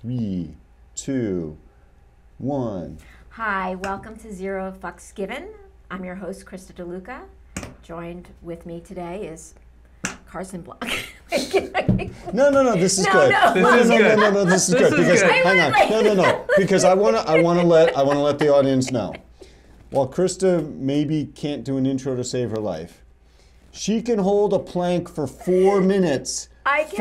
Three, two, one. Hi, welcome to Zero Fucks Given. I'm your host, Krista DeLuca. Joined with me today is Carson Block. No, no, no. This is No, good. no. no, is no, good. no, no, no. This is This good is because good. hang on. No, no, no. Because I want to. I want to let. I want to let the audience know. While Krista maybe can't do an intro to save her life, she can hold a plank for four minutes. I can.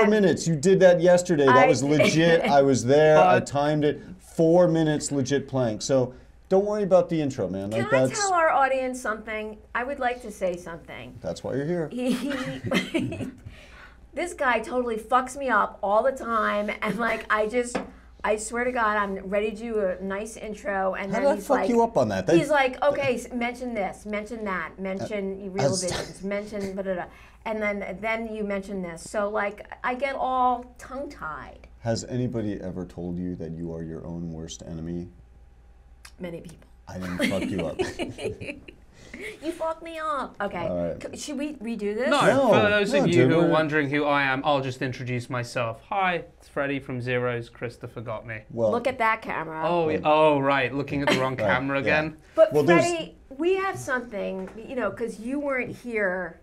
Four minutes. You did that yesterday. That I was legit. I was there. I timed it. Four minutes, legit plank. So don't worry about the intro, man. Like Can I that's tell our audience something? I would like to say something. that's why you're here. He, this guy totally fucks me up all the time, and like I just, I swear to God, I'm ready to do a nice intro, and How then did I he's fuck like, you up on that? He's like, okay, mention this, mention that, mention uh, real as- visions, mention da da da, and then then you mention this. So like I get all tongue tied. Has anybody ever told you that you are your own worst enemy? Many people. I didn't fuck you up. You fucked me up. Okay, All right. C- should we redo this? No, No, for those no, of you who are wondering who I am, I'll just introduce myself. Hi, it's Freddy from Zer0es. Christopher got me. Well, Look at that camera. Oh, yeah, oh, right, looking at the wrong Right, camera yeah. again. But Well, there's- we have something, you know, because you weren't here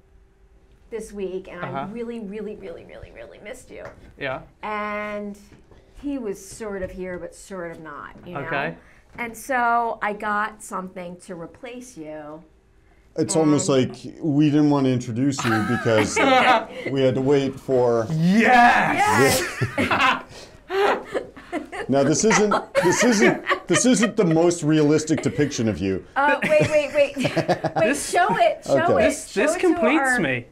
this week, and I Uh-huh. really, really, really, really, really missed you. Yeah. And he was sort of here, but sort of not, you know. Okay. And so I got something to replace you. It's almost like we didn't want to introduce you because we had to wait for. Yes. Now this isn't this isn't this isn't the most realistic depiction of you. Uh, wait, wait, wait, wait. show it. Show Okay. it. This, show this it completes our- me.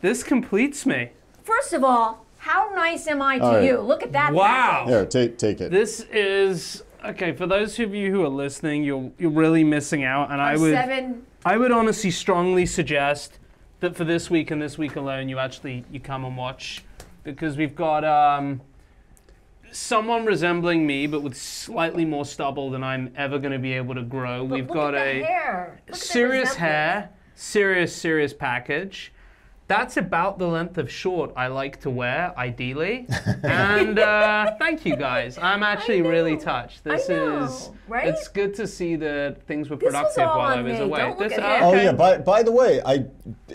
This completes me. First of all, how nice am I to All right. you? Look at that. Wow. package. Here, take take it. This is okay for those of you who are listening. You're you're really missing out, and I Our would seven. I would honestly strongly suggest that for this week and this week alone, you actually you come and watch because we've got um, someone resembling me, but with slightly more stubble than I'm ever going to be able to grow. But we've got a hair. Look at the serious hair, serious serious package. That's about the length of short I like to wear, ideally. and uh, thank you guys. I'm actually really know. touched. I This know, is right? it's good to see that things were This was productive all while I was me. away. Don't look at him. oh yeah. By by the way, I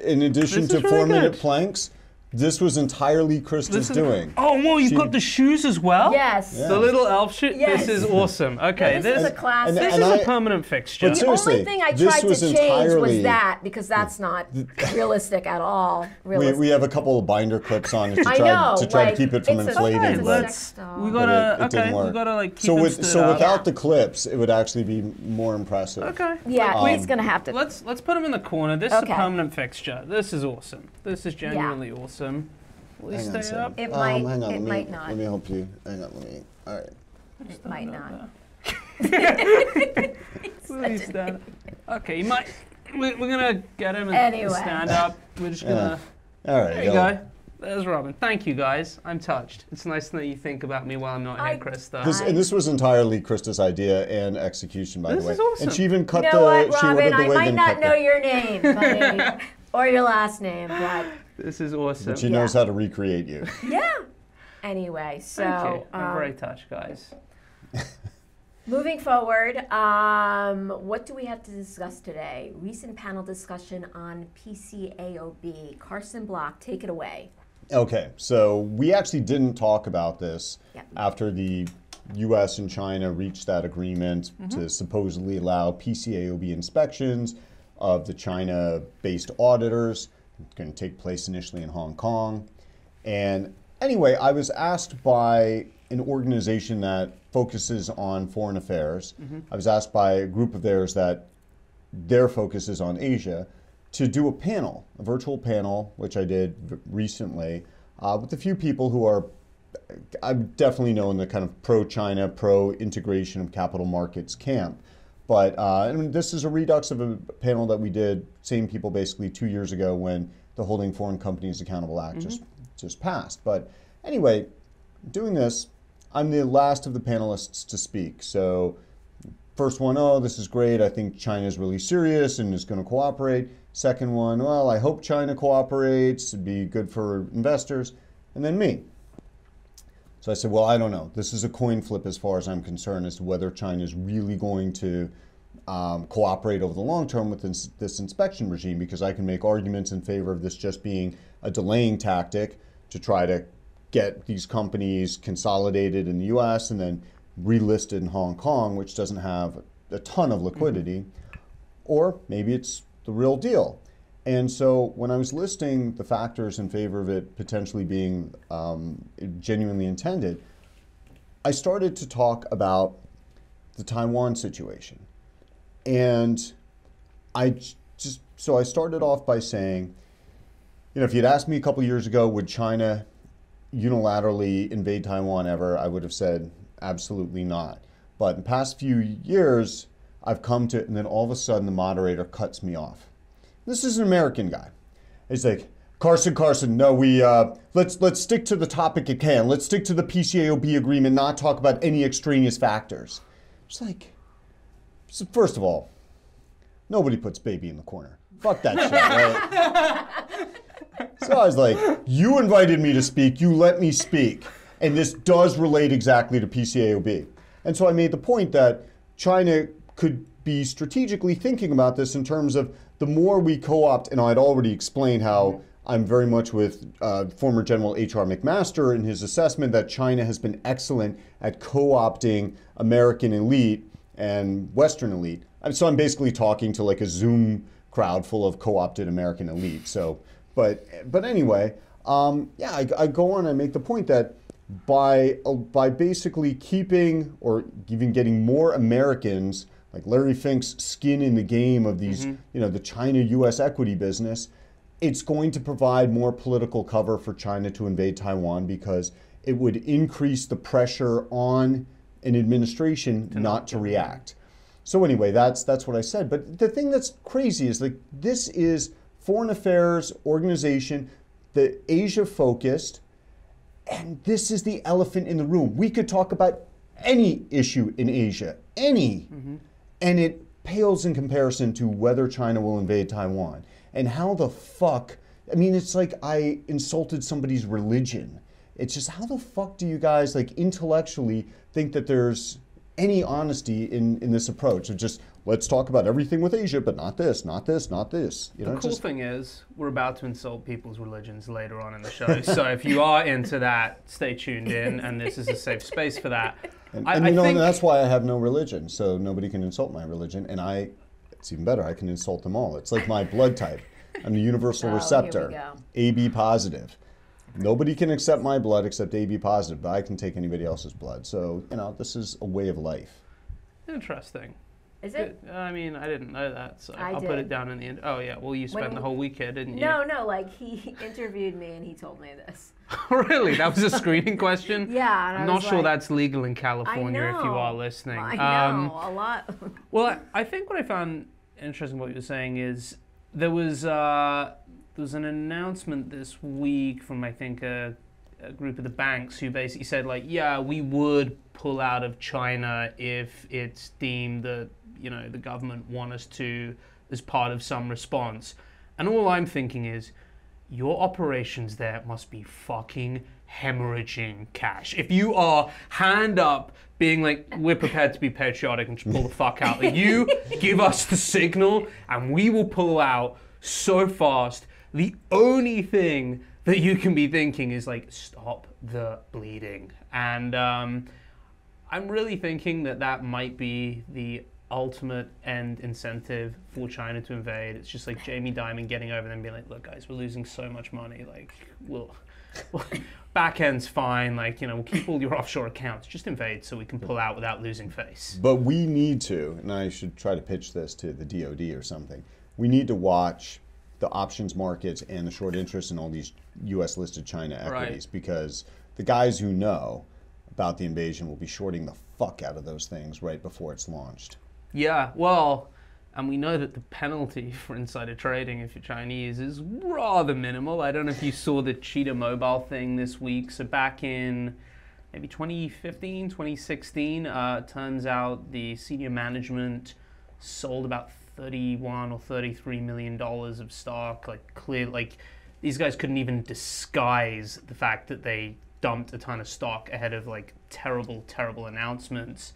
in addition This to is really four minute good. planks, this was entirely Krista's is- doing. Oh, whoa, you've She- got the shoes as well? Yes. Yeah. The little elf shoe? Yes. This is awesome. Okay, this is a classic. this and is I- a permanent fixture. But The seriously, only thing I this tried was to change was entirely- that because that's not realistic at all. We, Realistic. we have a couple of binder clips on it to I try know, to try like, to keep it from it's a- inflating. it's a but let's, doll. we But gotta, it- it didn't okay, we work. gotta like keep so them with stood so up. without the clips, it would actually be more impressive. Okay. yeah, Um, he's gonna have to. Let's let's put them in the corner. This is Okay. a permanent fixture. This is awesome. This is genuinely awesome. Will you Hang on a stay second. up? It Um, might- hang on, it let me, might not. Let me help you. Hang on, let me. All right. It might not. Will you stand up? Okay, you might. We're, we're gonna get him and Anyway. stand up. We're just gonna. All right. There you go. There's Robin. Thank you guys. I'm touched. It's nice that you think about me while I'm not I- here, Krista. This, and this was entirely Krista's idea and execution, by This the way. is awesome. And she even cut You know the. what, she ordered Robin? the I wig might and not know the, your name, buddy, or your last name, but This is awesome. She Yeah. knows how to recreate you. yeah. Anyway, so Thank you. I'm um, very touched, guys. Moving forward, um, what do we have to discuss today? Recent panel discussion on PCAOB. Carson Block, take it away. Okay, so we actually didn't talk about this Yep. after the US and China reached that agreement to supposedly allow PCAOB inspections of the China based auditors. It's going to take place initially in Hong Kong. And anyway, I was asked by an organization that focuses on foreign affairs. I was asked by a group of theirs that their focus is on Asia, to do a panel, a virtual panel, which I did v- recently, uh, with a few people who are, I'm definitely know in the kind of pro China, pro integration of capital markets camp. But uh, I mean, this is a redux of a panel that we did, same people basically two years ago when the Holding Foreign Companies Accountable Act mm-hmm. just, just passed. But anyway, doing this, I'm the last of the panelists to speak. So First one, oh, this is great. I think China is really serious and is going to cooperate. Second one, well, I hope China cooperates. It'd be good for investors. And then me. So I said, well, I don't know. This is a coin flip as far as I'm concerned as to whether China is really going to um, cooperate over the long term with this, this inspection regime because I can make arguments in favor of this just being a delaying tactic to try to get these companies consolidated in the US and then relisted in Hong Kong, which doesn't have a ton of liquidity. Or maybe it's the real deal. And so when I was listing the factors in favor of it potentially being um, genuinely intended, I started to talk about the Taiwan situation. And I just, so I started off by saying, you know, if you'd asked me a couple years ago, would China unilaterally invade Taiwan ever, I would have said absolutely not. But in the past few years, I've come to, and then all of a sudden the moderator cuts me off. This is an American guy. He's like, Carson, Carson, no, we uh, let's let's stick to the topic at hand. Let's stick to the PCAOB agreement, not talk about any extraneous factors. It's like, so first of all, nobody puts baby in the corner. Fuck that shit, right? So I was like, you invited me to speak, you let me speak. And this does relate exactly to PCAOB. And so I made the point that China could be strategically thinking about this in terms of the more we co opt, and I'd already explained how I'm very much with uh, former General H.R. McMaster in his assessment that China has been excellent at co opting American elite and Western elite. So I'm basically talking to like a Zoom crowd full of co-opted American elite. So, but but anyway, um, yeah, I, I go on and make the point that by uh, by basically keeping or even getting more Americans like Larry Fink's skin in the game of these, you know, the China-U.S. equity business, it's going to provide more political cover for China to invade Taiwan because it would increase the pressure on an administration not to react. So anyway, that's that's what I said. But the thing that's crazy is like this is foreign affairs organization, the Asia focused, and this is the elephant in the room. We could talk about any issue in Asia, any, and it pales in comparison to whether China will invade Taiwan. And how the fuck? I mean, it's like I insulted somebody's religion. It's just how the fuck do you guys like intellectually think that there's any honesty in in this approach of just let's talk about everything with Asia, but not this, not this, not this. You know, The cool just- thing is, we're about to insult people's religions later on in the show. so if you are into that, stay tuned in, and this is a safe space for that. And, I, and I you know, think, and that's why I have no religion, so nobody can insult my religion, and I, it's even better. I can insult them all. It's like my blood type. I'm the universal Oh, here we receptor, go. AB positive. Nobody can accept my blood except AB positive, but I can take anybody else's blood. So you know, this is a way of life. interesting. Is it? I mean, I didn't know that, so I will put it down in the end. Oh yeah, well you spent When- the whole week here, didn't you? No, no, like he interviewed me and he told me this. really? That was a screening question. Yeah, and I I'm not sure like, that's legal in California if you are listening. I Um, know, a lot. Well, I- I think what I found interesting what you were saying is there was uh, there was an announcement this week from I think a, a group of the banks who basically said like, yeah, we would pull out of China if it's deemed that you know the government want us to as part of some response. And all I'm thinking is, your operations there must be fucking hemorrhaging cash. If you are hand up being like, we're prepared to be patriotic and just pull the fuck out, like, you give us the signal and we will pull out so fast. The only thing that you can be thinking is like, stop the bleeding. And um, I'm really thinking that that might be the ultimate end incentive for China to invade. It's just like Jamie Dimon getting over there and being like, look, guys, we're losing so much money. Like, we'll, we'll back end's fine. Like, you know, we'll keep all your offshore accounts. Just invade so we can pull out without losing face. But we need to, and I should try to pitch this to the DoD or something. We need to watch the options markets and the short interest in all these U.S. listed China Right. equities because the guys who know about the invasion will be shorting the fuck out of those things right before it's launched. Yeah, well, and we know that the penalty for insider trading, if you're Chinese, is rather minimal. I don't know if you saw the Cheetah Mobile thing this week. So back in maybe 2015, 2016, uh, turns out the senior management sold about 31 or 33 million dollars of stock. Like clear, like these guys couldn't even disguise the fact that they dumped a ton of stock ahead of like terrible, terrible announcements.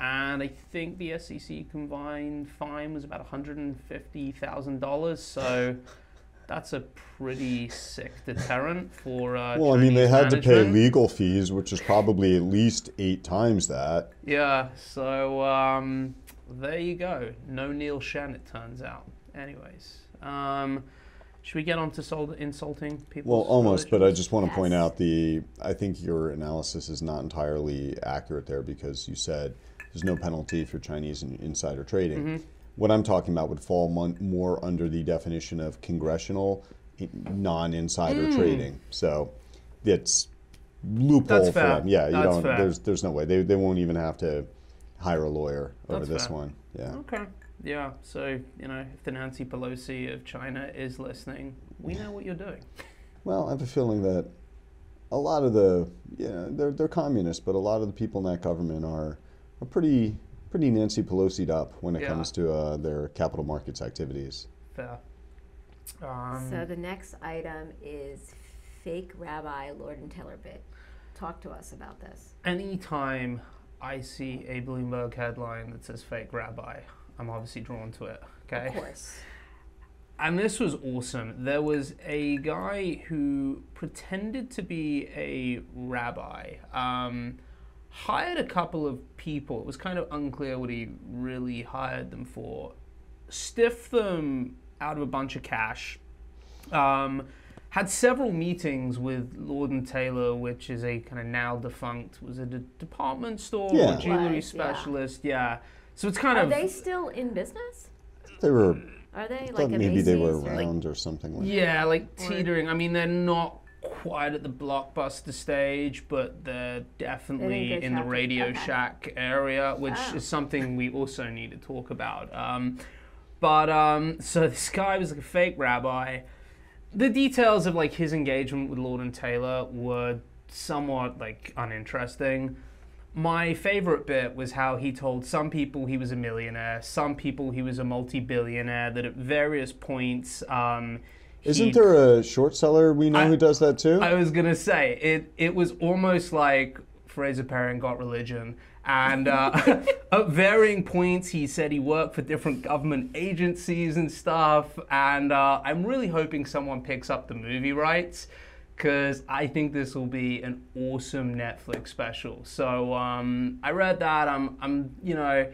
And I think the SEC combined fine was about $150,000. So that's a pretty sick deterrent for. Uh, Well, I mean, they Chinese had to pay legal fees, which is probably at least eight times that. Yeah, so um, there you go. No Neil Shan, it turns out. Anyways, um, should we get on to sol- insulting people? Well, almost, but I just want to point out the. I think your analysis is not entirely accurate there because you said there's no penalty for Chinese in, insider trading. Mm-hmm. What I'm talking about would fall mon- more under the definition of congressional non-insider trading. So it's loophole Mm. That's for fair. them. Yeah, you That's don't. fair. There's there's no way they they won't even have to hire a lawyer over That's this fair. one. Yeah. Okay. Yeah, so, you know, if the Nancy Pelosi of China is listening, we know what you're doing. Well, I have a feeling that a lot of the, you know, they're, they're communists, but a lot of the people in that government are, are pretty, pretty Nancy Pelosi'd up when it Yeah. comes to uh, their capital markets activities. Fair. Um, So the next item is fake rabbi Lord and Taylor bit. Talk to us about this. anytime I see a Bloomberg headline that says fake rabbi, I'm obviously drawn to it. Okay. Of course. And this was awesome. There was a guy who pretended to be a rabbi, um, hired a couple of people. It was kind of unclear what he really hired them for. Stiffed them out of a bunch of cash. Um, had several meetings with Lord and Taylor, which is a kind of now defunct, was it a department store Yeah. or jewelry Was, specialist? Yeah. So it's kind Are of Are they still in business? They were, Are they I like thought a maybe they were Macy's or- around or something like Yeah, like teetering. I mean, they're not quite at the blockbuster stage, but they're definitely they're in the Radio okay. Shack area, which Oh. is something we also need to talk about. Um, but um, so this guy was like a fake rabbi. The details of like his engagement with Lord and Taylor were somewhat like uninteresting. My favorite bit was how he told some people he was a millionaire, some people he was a multi-billionaire. That at various points, um, Isn't there a short seller we know I- who does that too? I was gonna say it. It was almost like Fraser Perring got religion, and uh, at varying points, he said he worked for different government agencies and stuff. And uh, I'm really hoping someone picks up the movie rights because I think this will be an awesome Netflix special. So um, I read that. I'm, I'm, you know.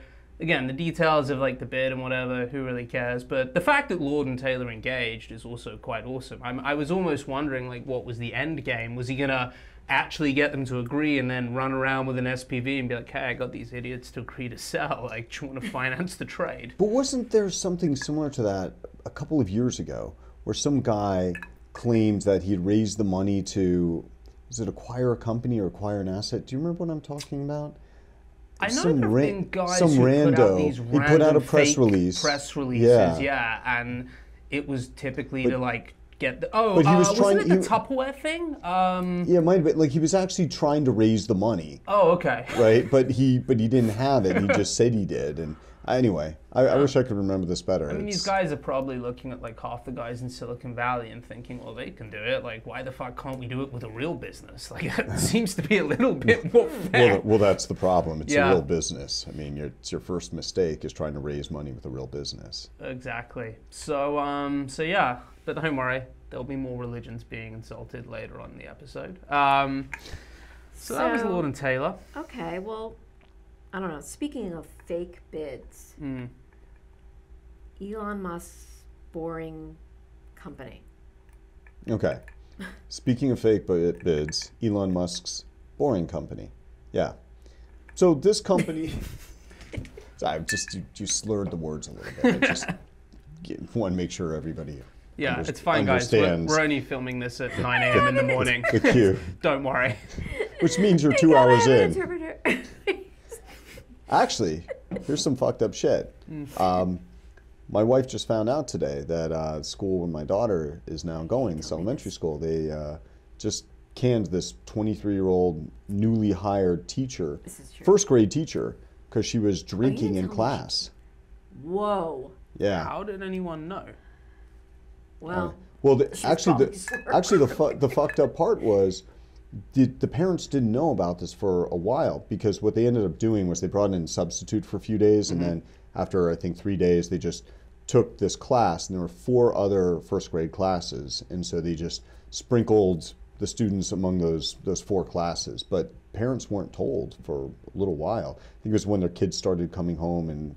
Again, the details of like the bid and whatever, who really cares? But the fact that Lord and Taylor engaged is also quite awesome. I'm, I was almost wondering like what was the end game? Was he gonna actually get them to agree and then run around with an SPV and be like, "Hey, I got these idiots to agree to sell. Like, do you want to finance the trade?" But wasn't there something similar to that a couple of years ago where some guy claimed that he'd raised the money to, is it acquire a company or acquire an asset? Do you remember what I'm talking about? I know Some there have been guys some who put out rando. these He put out a press release. Press releases, Yeah. yeah. and it was typically But- to like get the oh, But he was uh, trying- wasn't it the he- Tupperware thing? Um, Yeah, it might have been like he was actually trying to raise the money, oh, okay. right? But he but he didn't have it. He just said he did. And anyway, I, I wish I could remember this better. I mean, these guys are probably looking at like half the guys in Silicon Valley and thinking, well, they can do it. Like, why the fuck can't we do it with a real business? Like, it seems to be a little bit more well, fair. th- well, that's the problem. It's Yeah. a real business. I mean, your, it's your first mistake is trying to raise money with a real business. Exactly. So, um, so yeah, but don't worry, there'll be more religions being insulted later on in the episode. Um, so, that was Lord and Taylor. Okay, well, I don't know. Speaking of fake bids, Mm. Elon Musk's boring company. Okay. Speaking of fake bid- bids, Elon Musk's boring company. Yeah. So this company, I just you, you slurred the words a little bit. I just want to make sure everybody Yeah, Underst- it's fine, guys. We're, we're only filming this at 9 a.m. in the morning. the cue, Don't worry. which means you're two hours have an in. Actually, here's some fucked up shit. Um, my wife just found out today that uh, school where my daughter is now going, this elementary school, they uh, just canned this 23 year old newly hired teacher, This is true. first grade teacher, because she was drinking in class. Whoa. Yeah. How did anyone know? Well, Well, the, actually, the, actually, the fu- the fucked up part was the, the parents didn't know about this for a while because what they ended up doing was they brought in a substitute for a few days and mm-hmm. then after I think three days they just took this class and there were four other first grade classes and so they just sprinkled the students among those those four classes. But parents weren't told for a little while. I think it was when their kids started coming home and,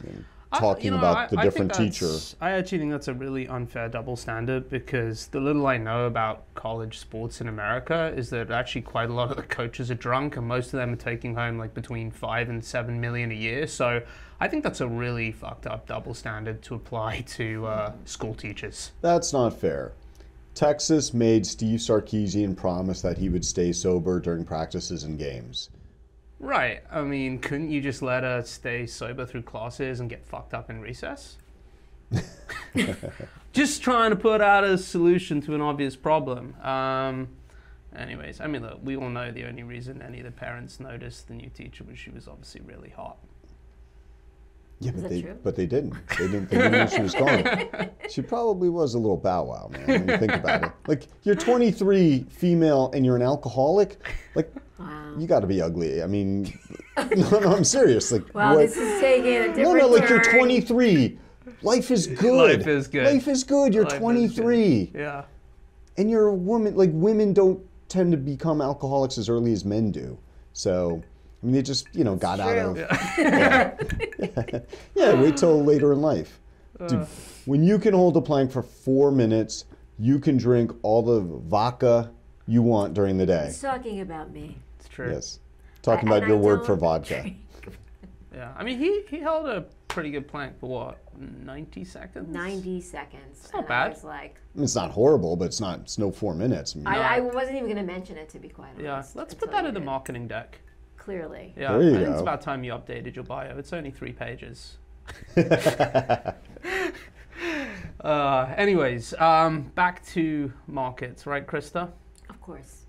and talking you know, about I- the I different teacher I actually think that's a really unfair double standard because the little I know about college sports in America is that actually quite a lot of the coaches are drunk and most of them are taking home like between five and seven million a year. So I think that's a really fucked up double standard to apply to uh, school teachers. That's not fair. Texas made Steve Sarkisian promise that he would stay sober during practices and games. Right. I mean, couldn't you just let her stay sober through classes and get fucked up in recess? just trying to put out a solution to an obvious problem. Um, anyways, I mean, look, we all know the only reason any of the parents noticed the new teacher was she was obviously really hot. Yeah, Is but that they true? but they didn't. They didn't. They didn't know she was gone. She probably was a little bow wow, man. When you think about it, like you're 23, female, and you're an alcoholic. Like Wow. you got to be ugly. I mean, no, no, I'm serious. Like Well, what- this is taking a different no, no, like you're 23. Life is good. Life is good. Life is good. You're Life is good. 23. Yeah. and you're a woman like women don't tend to become alcoholics as early as men do so i mean they just you know got out of yeah. yeah wait till later in life Dude, when you can hold a plank for four minutes you can drink all the vodka you want during the day He's talking about me. It's true. yes talking I- about your I word for vodka drink. Yeah. I mean, he, he held a pretty good plank for what, 90 seconds? 90 seconds. not and bad. I like, I mean, it's not horrible but it's not it's no four minutes I mean, I, I wasn't even going to mention it to be quite honest. Yeah. Let's put that in the marketing deck. Clearly. Yeah. There you I think it's about time you updated your bio. It's only three pages. Uh, anyways, um, back to markets, right, Krista? Of course.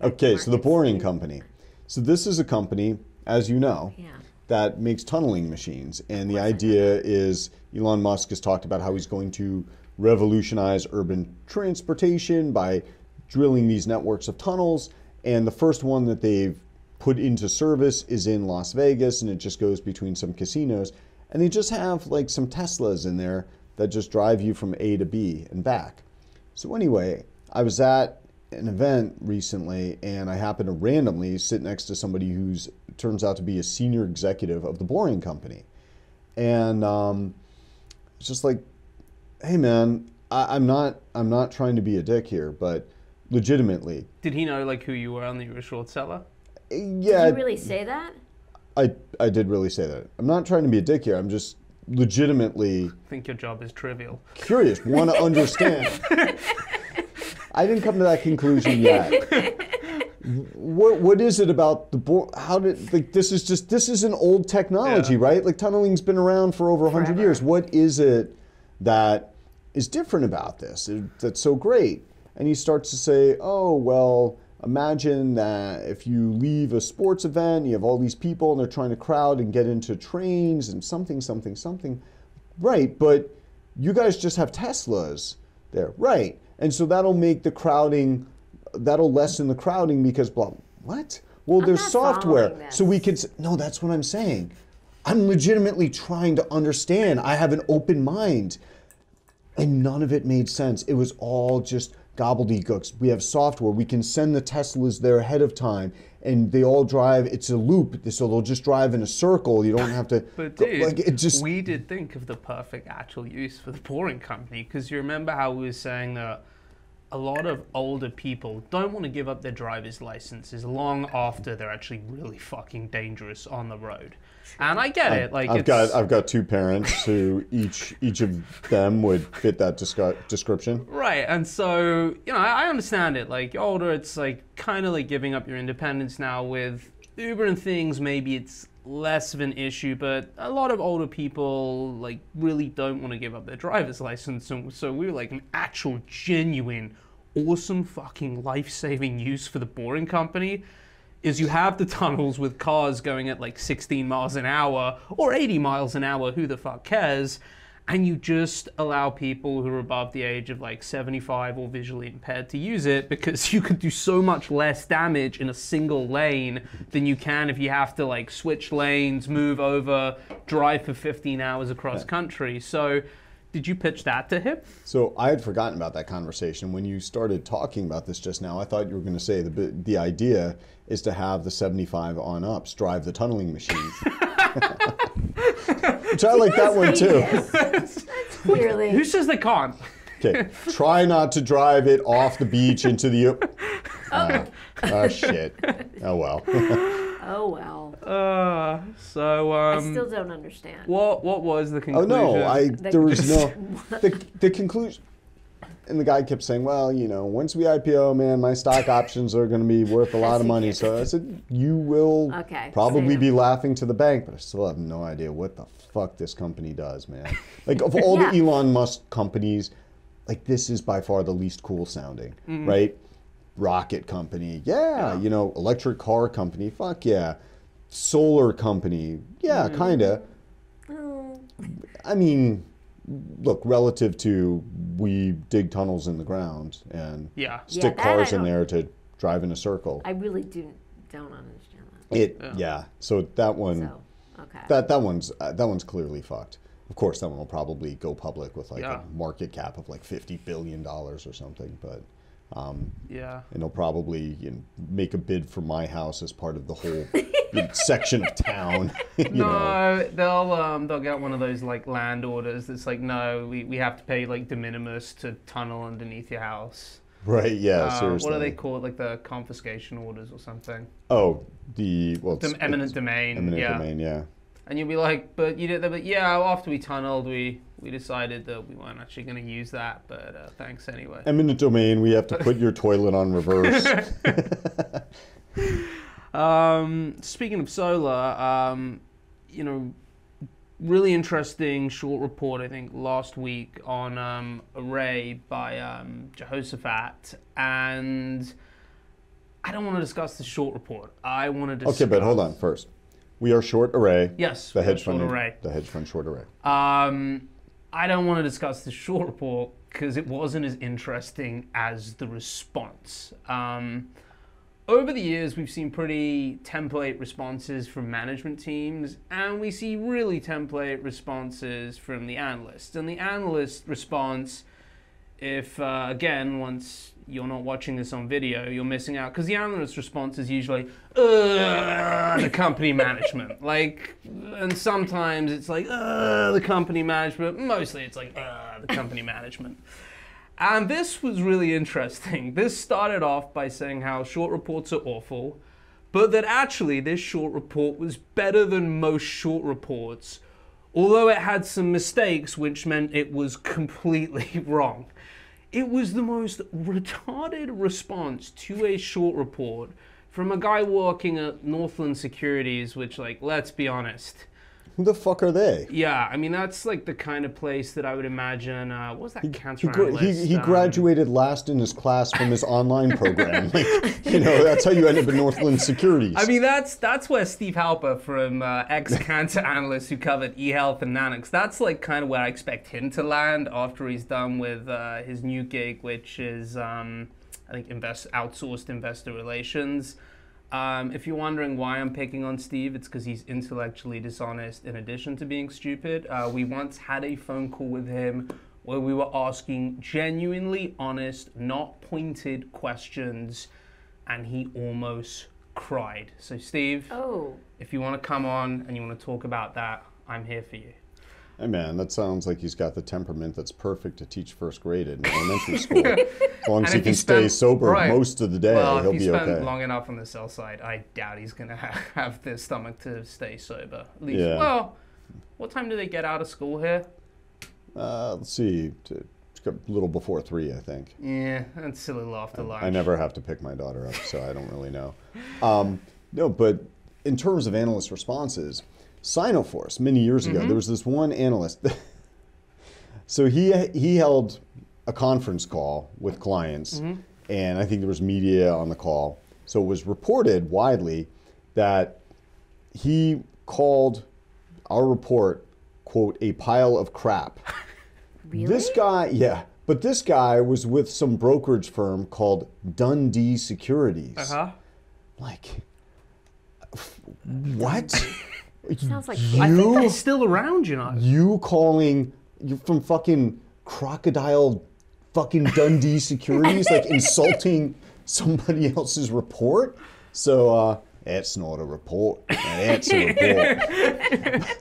okay so the boring company so this is a company as you know Yeah. that makes tunneling machines. And the idea is Elon Musk has talked about how he's going to revolutionize urban transportation by drilling these networks of tunnels. And the first one that they've put into service is in Las Vegas, and it just goes between some casinos. And they just have like some Teslas in there that just drive you from A to B and back. So, anyway, I was at an event recently and I happened to randomly sit next to somebody who's turns out to be a senior executive of the Boring Company. And um, it's just like, hey man, I'm not I'm not trying to be a dick here, but legitimately, Did he know like who you were and that you were a short seller? Yeah, Did you really say that? I I did really say that. I'm not trying to be a dick here. I'm just legitimately I think your job is trivial. curious, want to understand. I didn't come to that conclusion yet. What what is it about the board? How did like this is just this is an old technology, Yeah. right? Like tunneling's been around for over 100 years. What is it that is different about this? It- That's so great. And he starts to say, "Oh, well, imagine that if you leave a sports event, you have all these people and they're trying to crowd and get into trains and something something something." Right, but you guys just have Teslas there. Right. And so that'll make the crowding, that'll lessen the crowding because blah. What? Well, I'm there's software. So we can. No, that's what I'm saying. I'm legitimately trying to understand. I have an open mind. And none of it made sense. It was all just gobbledygooks. We have software. We can send the Teslas there ahead of time, and they all drive. It's a loop, so they'll just drive in a circle. You don't have to. But go- dude, like it just. we did think of the perfect actual use for the boring company because you remember how we were saying that a lot of older people don't want to give up their driver's licenses long after they're actually really fucking dangerous on the road. And I get it, like I've it's, got I've got two parents who each each of them would fit that descri- description. Right, and so you know, I I understand it. Like you're older, it's like kind of like giving up your independence now. With Uber and things, maybe it's less of an issue, but a lot of older people like really don't want to give up their driver's license, and so we were like an actual, genuine, awesome, fucking life-saving use for the boring company. Is you have the tunnels with cars going at like 16 miles an hour or 80 miles an hour, who the fuck cares? And you just allow people who are above the age of like 75 or visually impaired to use it because you could do so much less damage in a single lane than you can if you have to like switch lanes, move over, drive for 15 hours across country. So, did you pitch that to him? So I had forgotten about that conversation. When you started talking about this just now, I thought you were going to say the the idea is to have the 75 on ups drive the tunneling machine. Which I like that one too. Clearly. Who says they can't? Okay, try not to drive it off the beach into the. Oh, oh shit. Oh well. oh well. Uh, so I um, still don't understand. what what was the conclusion? Oh no, I The- there was no the, the conclusion. And the guy kept saying, "Well, you know, once we IPO, man, my stock options are going to be worth a lot of money." So I said, "You will Okay, probably so- be laughing to the bank, but I still have no idea what the fuck this company does, man. Like of all Yeah. the Elon Musk companies, like this is by far the least cool sounding, right? Rocket company, yeah, you know, electric car company, fuck yeah, solar company, yeah, kinda. Oh, I mean, look, relative to we dig tunnels in the ground and Yeah. Yeah, stick that I cars in there to drive in a circle. I really do don't understand that. It, yeah. So that one, So, okay. that that one's uh, that one's clearly fucked. Of course, that one will probably go public with like Yeah. a market cap of like fifty billion dollars or something, but. Um, Yeah. and they'll probably you know, make a bid for my house as part of the whole section of town. you know. No, they'll um, they'll get one of those like land orders that's like, no, we, we have to pay like de minimis to tunnel underneath your house. Right? Yeah. Uh, seriously. what do they call it? Like the confiscation orders or something? Oh, the well, Dom- eminent domain. eminent yeah. domain. Yeah. And you'll be like, but you did that. But yeah, after we tunneled, we we decided that we weren't actually going to use that. But uh, thanks anyway. Eminent domain. We have to put your toilet on reverse. Um, speaking of solar, um, you know, really interesting short report I think last week on um, Array by um, Jehoshaphat, and I don't want to discuss the short report. I want to discuss. okay, but hold on first. We are short array. Yes, The hedge short fund. Array. The hedge fund short array. Um, I don't want to discuss the short report because it wasn't as interesting as the response. Um, over the years, we've seen pretty template responses from management teams, and we see really template responses from the analysts. And the analyst response, if uh, again, once you're not watching this on video, you're missing out because the analyst response is usually the company management. Like, and sometimes it's like the company management. Mostly, it's like the company management. And this was really interesting. This started off by saying how short reports are awful, but that actually this short report was better than most short reports, although it had some mistakes, which meant it was completely wrong. It was the most retarded response to a short report from a guy working at Northland Securities, which, like, let's be honest. Who the fuck are they? Yeah, I mean, that's like the kind of place that I would imagine. Uh, what was that He, cancer he, analyst? he um, graduated last in his class from his online program. Like, you know, that's how you end up in Northland Securities. I mean, that's that's where Steve Halper from uh, ex cancer analyst who covered eHealth and Nanox. That's like kind of where I expect him to land after he's done with uh, his new gig, which is um, I think invest outsourced investor relations. Um, if you're wondering why I'm picking on Steve, it's because he's intellectually dishonest in addition to being stupid. Uh, we once had a phone call with him where we were asking genuinely honest, not pointed questions, and he almost cried. So, Steve, oh, if you want to come on and you want to talk about that, I'm here for you. Hey man, that sounds like he's got the temperament that's perfect to teach first grade in elementary school. As long as he can stay sober right. most of the day, well, he'll if be he spent okay. long enough on the cell side, I doubt he's going to ha- have the stomach to stay sober. At least, Yeah. well, what time do they get out of school here? Uh, let's see, a little before three, I think. Yeah, that's a little after lunch. I never have to pick my daughter up, so I don't really know. Um, no, but in terms of analyst responses, Sino-Forest many years ago, there was this one analyst. so he he held a conference call with clients, and I think there was media on the call. So it was reported widely that he called our report quote, a pile of crap. Really? This guy, yeah, but this guy was with some brokerage firm called Dundee Securities. Uh-huh. Like, f- what? Sounds like I think You- they're still around, you know. you calling you from fucking crocodile fucking Dundee Securities, like insulting somebody else's report? So, uh, it's not a report. It's a report.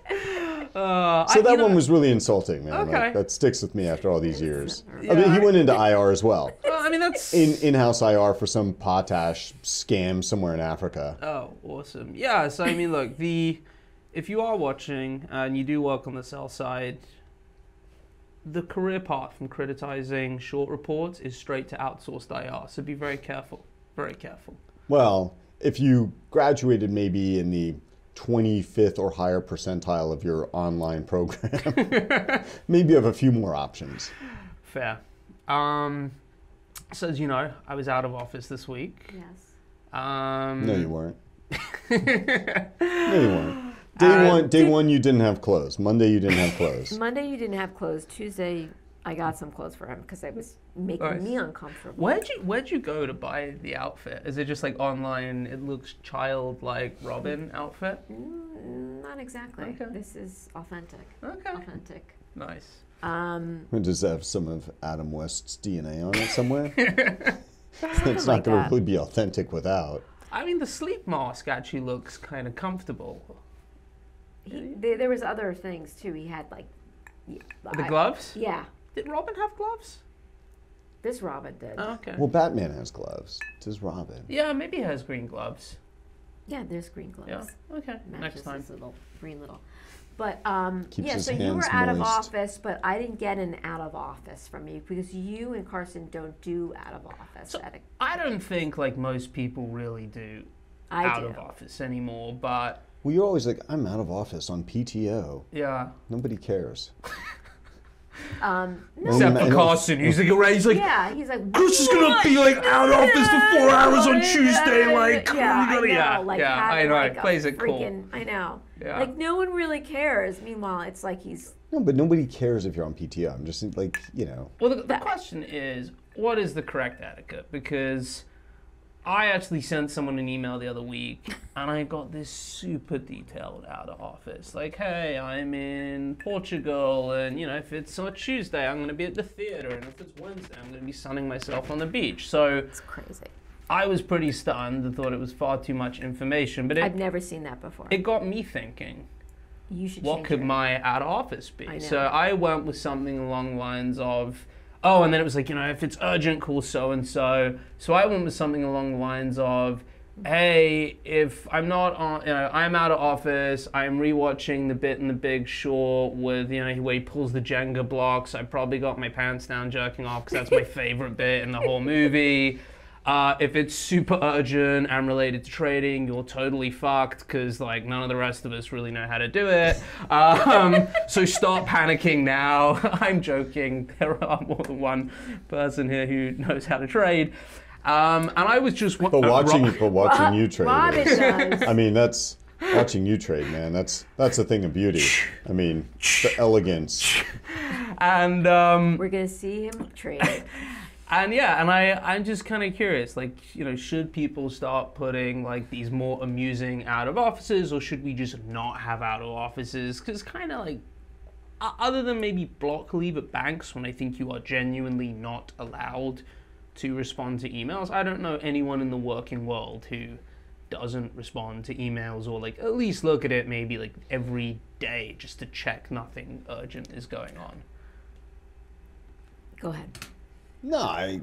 Uh, So I- that you know- one was really insulting, man. Like, that sticks with me after all these years. I mean, he went into IR as well. Well, I mean, that's. In in-house IR for some potash scam somewhere in Africa. Oh, awesome. Yeah, so I mean, look, the if you are watching and you do work on the sell side, the career path from criticizing short reports is straight to outsourced IR. So be very careful. Very careful. Well, if you graduated maybe in the 25th or higher percentile of your online program, maybe you have a few more options. Fair. Um, so as you know, I was out of office this week. yes. Um, No, you weren't. no, you weren't. Day Uh, one, day one, you didn't have clothes. Monday, you didn't have clothes. Monday you didn't have clothes. Tuesday I got some clothes for him because it was making Nice. me uncomfortable. Where'd you Where'd you go to buy the outfit? Is it just like online? It looks childlike Robin outfit. Mm, not exactly. Okay. This is authentic. Okay, Authentic. nice. Um, Does have some of Adam West's DNA on it somewhere? something it's like not going to really be authentic without. I mean, the sleep mask actually looks kind of comfortable. He, there, there was other things too. He had like The I- gloves? Yeah, Did Robin have gloves? this Robin did. Oh, okay. Well, Batman has gloves. Does Robin? yeah, maybe he has green gloves. yeah, there's green gloves. Yeah. Okay. Matches Next time. his little green little. But um, Keeps yeah, his so you were hands out of office, but I didn't get an out of office from you because you and Carson don't do out of office. So- at a, I don't think like most people really do I out do. of office anymore, but Well, you're always like, I'm out of office on PTO. yeah. Nobody cares. Um, no, Except for Carson, he's like, he's like, yeah, he's like. Chris is gonna be like out of office for four hours on Tuesday. Like, yeah, we gotta- I know, yeah, like yeah, I know. Like it plays it cool. I know. Yeah. Like no one really cares. Meanwhile, it's like he's No, but nobody cares if you're on PTO. I'm just like, you know. Well, the, the question is, what is the correct etiquette? Because I actually sent someone an email the other week, and I got this super detailed out of office. Like, hey, I'm in Portugal, and you know, if it's on Tuesday, I'm going to be at the theater, and if it's Wednesday, I'm going to be sunning myself on the beach. So it's crazy. I was pretty stunned and thought it was far too much information. But I've never seen that before. it got me thinking you should. what could it. my out of office be? I So. I went with something along the lines of, oh, and then it was like, you know, if it's urgent, call so and so. So I went with something along the lines of, hey, if I'm not on, you know, I'm out of office, I'm rewatching The Bit in the Big Short with, you know, where he pulls the Jenga blocks. I probably got my pants down jerking off because that's my favorite bit in the whole movie. Uh, if it's super urgent and related to trading, you're totally fucked because like none of the rest of us really know how to do it. Um, so start panicking now. I'm joking. There are more than one person here who knows how to trade. Um, and I was just wa- But uh, watching, Ro- but watching you trade. Robin is- does. I mean, that's watching you trade, man. That's that's a thing of beauty. I mean, the elegance. and um, We're gonna see him trade. And yeah, and I I'm just kind of curious, like you know, should people start putting like these more amusing out of offices, or should we just not have out of offices? Because kind of like, other than maybe block leave at banks when I think you are genuinely not allowed to respond to emails, I don't know anyone in the working world who doesn't respond to emails or like at least look at it maybe like every day just to check nothing urgent is going on. Go ahead. No, I.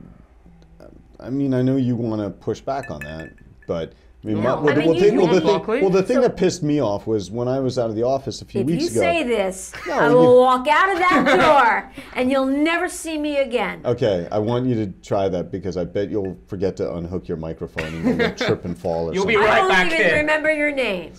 I mean, I know you want to push back on that, but I mean, No. my- well, I the- mean, well, thing, well, the thing, well, the thing So- that pissed me off was when I was out of the office a few If weeks ago. If you say this, No, I you- will walk out of that door, and you'll never see me again. Okay, I want you to try that because I bet you'll forget to unhook your microphone and you'll like, trip and fall or You'll be something. right I don't back even remember your name.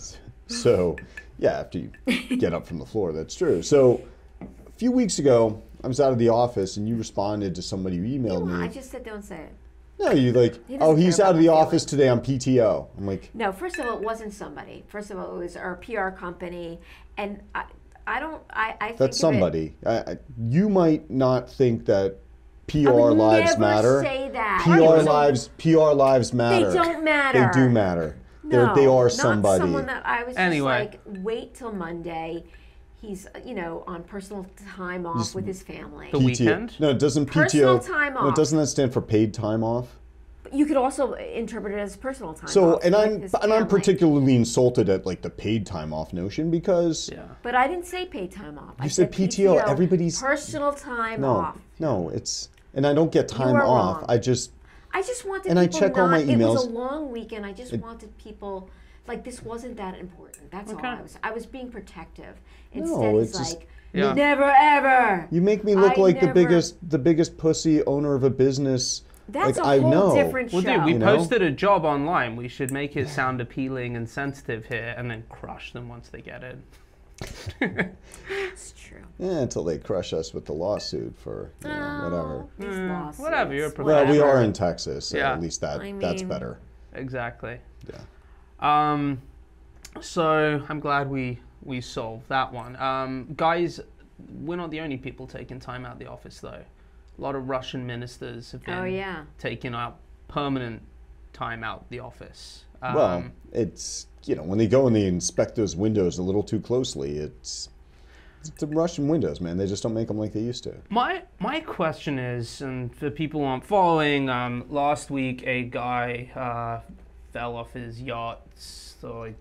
So, yeah, after you get up from the floor, that's true. So, a few weeks ago, I was out of the office and you responded to somebody who emailed me. I just sit don't say it. No, you like, He oh, he's out of the office today on PTO. I'm like, No, first of all, it wasn't somebody. First of all, it was our PR company, and I, I don't. I. I think That's of it- somebody. I, I- you might not think that PR I would lives never matter. Say that. PR So lives. PR lives matter. They don't matter. They do matter. They're, No, they are not somebody. someone that I was Anyway. just like, wait till Monday. He's, uh, you know, on personal time off with his family. The weekend? No, it doesn't PTO. Personal time No, off. doesn't that stand for paid time off? You could also interpret it as personal time. So, off and I'm his and I'm particularly insulted at like the paid time off notion because Yeah. But I didn't say paid time off. I said PTO, everybody's- personal time no, off. no, it's and I don't get time are off. wrong. I just I just wanted And I check not, all my emails. It was a long weekend. I just wanted people like this wasn't that important. That's Okay. all I was. I was being protective. No, Instead, he's it's just- like, Yeah. never ever. you make me look I like the biggest the biggest pussy owner of a business. That's like a I whole know. different Well, show. dude, we You know? posted a job online. We should make it sound appealing and sensitive here, and then crush them once they get it. It's true. Yeah, until they crush us with the lawsuit for you know, whatever. Oh, these Mm, whatever, you're a Well, we are in Texas, so Yeah. at least that I that's better. Exactly. Yeah. Um, so I'm glad we we solved that one. Um, guys, we're not the only people taking time out of the office though. A lot of Russian ministers have been Oh yeah. taking out permanent time out the office. Um, Well, it's you know when they go and they inspect those windows a little too closely, it's it's the Russian windows, man. They just don't make them like they used to. My my question is, and for people who aren't following, um, last week a guy uh, fell off his yacht, so like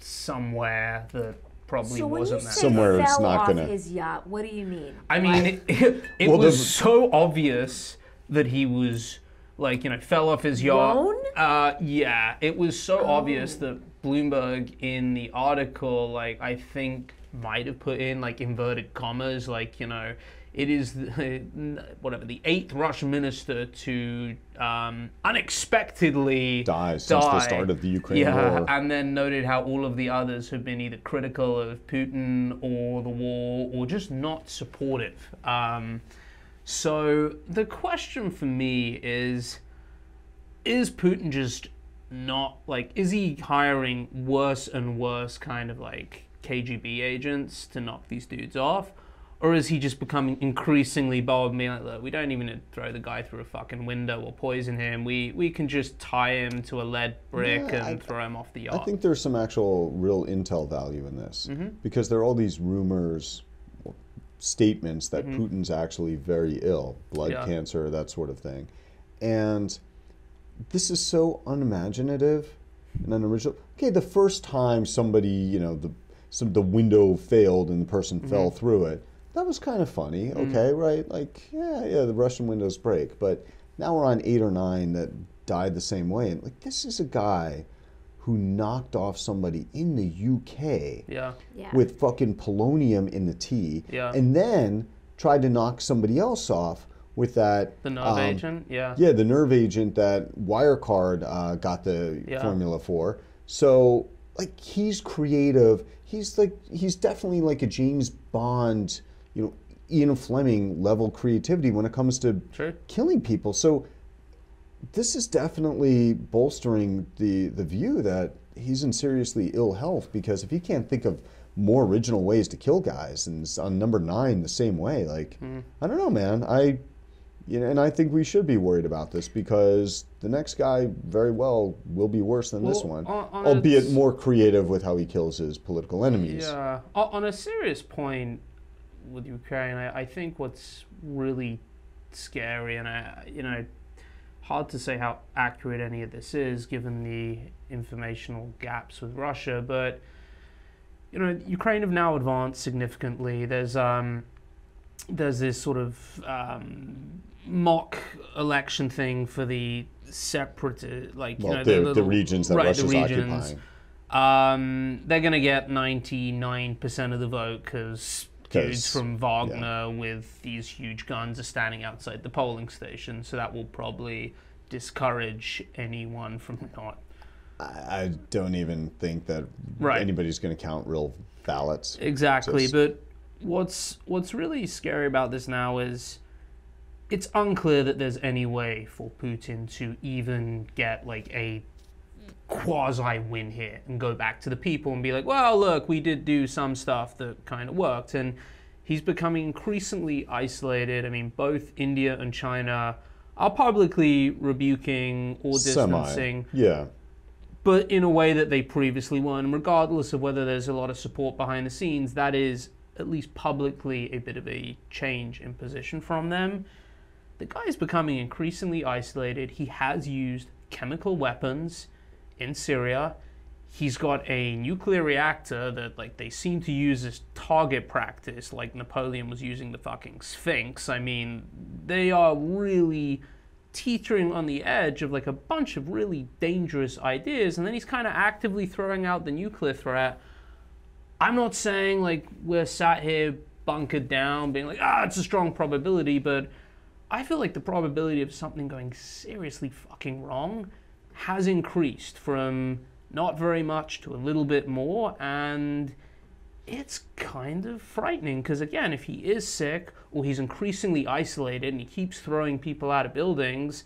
somewhere that probably So when you wasn't say there. Somewhere it's fell not off gonna- his yacht, what do you mean? I mean, it, it, Well, was the- so obvious that he was like, you know, fell off his yacht. Blown? Uh, yeah, it was so obvious Oh. that Bloomberg in the article, like, I think might have put in like inverted commas, like, you know, it is the, whatever the eighth Russian minister to um, unexpectedly Die since the start of the Ukraine yeah, war. and then noted how all of the others have been either critical of Putin or the war or just not supportive. Um, so the question for me is is Putin just not like is he hiring worse and worse kind of like KGB agents to knock these dudes off? Or is he just becoming increasingly bold and being like, look, we don't even need to throw the guy through a fucking window or poison him. We we can just tie him to a lead brick Yeah, and I- throw him off the yard. I think there's some actual real intel value in this Mm-hmm. because there are all these rumors, or statements that Mm-hmm. Putin's actually very ill, blood Yeah. cancer, that sort of thing, and this is so unimaginative and unoriginal. Okay, the first time somebody, you know, the some the window failed and the person Mm-hmm. fell through it, that was kind of funny. Okay, right? Like, yeah, yeah, the Russian windows break, but now we're on eight or nine that died the same way, and like this is a guy who knocked off somebody in the UK yeah. Yeah. with fucking polonium in the tea, Yeah. and then tried to knock somebody else off with that The nerve um, agent, yeah. yeah, the nerve agent that Wirecard uh, got the Yeah. formula for. So, like, he's creative. He's like, he's definitely like a James Bond, you know, Ian Fleming level creativity when it comes to True. killing people. So, this is definitely bolstering the the view that he's in seriously ill health because if he can't think of more original ways to kill guys and on number nine the same way, like, Hmm. I don't know, man. I you know, and I think we should be worried about this because the next guy very well will be worse than this one, on- on albeit more creative with how he kills his political enemies. Yeah. On a serious point with Ukraine, I, I think what's really scary, and I, you know, hard to say how accurate any of this is given the informational gaps with Russia, but you know, Ukraine have now advanced significantly. There's um, there's this sort of um, mock election thing for the separate, like Well, you know, the, the little- regions that right, Russia's the regions. occupying. Um, they're going to get 99% of the vote because 'Cause, dudes from Wagner with these huge guns are standing outside the polling station. So that will probably discourage anyone from not. I, I don't even think that Right. anybody's going to count real ballots. Exactly. Just- But what's what's really scary about this now is it's unclear that there's any way for Putin to even get like a quasi win here and go back to the people and be like, well, look, we did do some stuff that kind of worked. And he's becoming increasingly isolated. I mean, both India and China are publicly rebuking or distancing Semi. Yeah. but in a way that they previously weren't. And regardless of whether there's a lot of support behind the scenes, that is at least publicly a bit of a change in position from them. The guy is becoming increasingly isolated. He has used chemical weapons in Syria. He's got a nuclear reactor that like they seem to use as target practice, like Napoleon was using the fucking Sphinx. I mean, they are really teetering on the edge of like a bunch of really dangerous ideas, and then he's kind of actively throwing out the nuclear threat. I'm not saying like we're sat here bunkered down, being like, ah, it's a strong probability, but I feel like the probability of something going seriously fucking wrong has increased from not very much to a little bit more, and it's kind of frightening because again if he is sick or he's increasingly isolated and he keeps throwing people out of buildings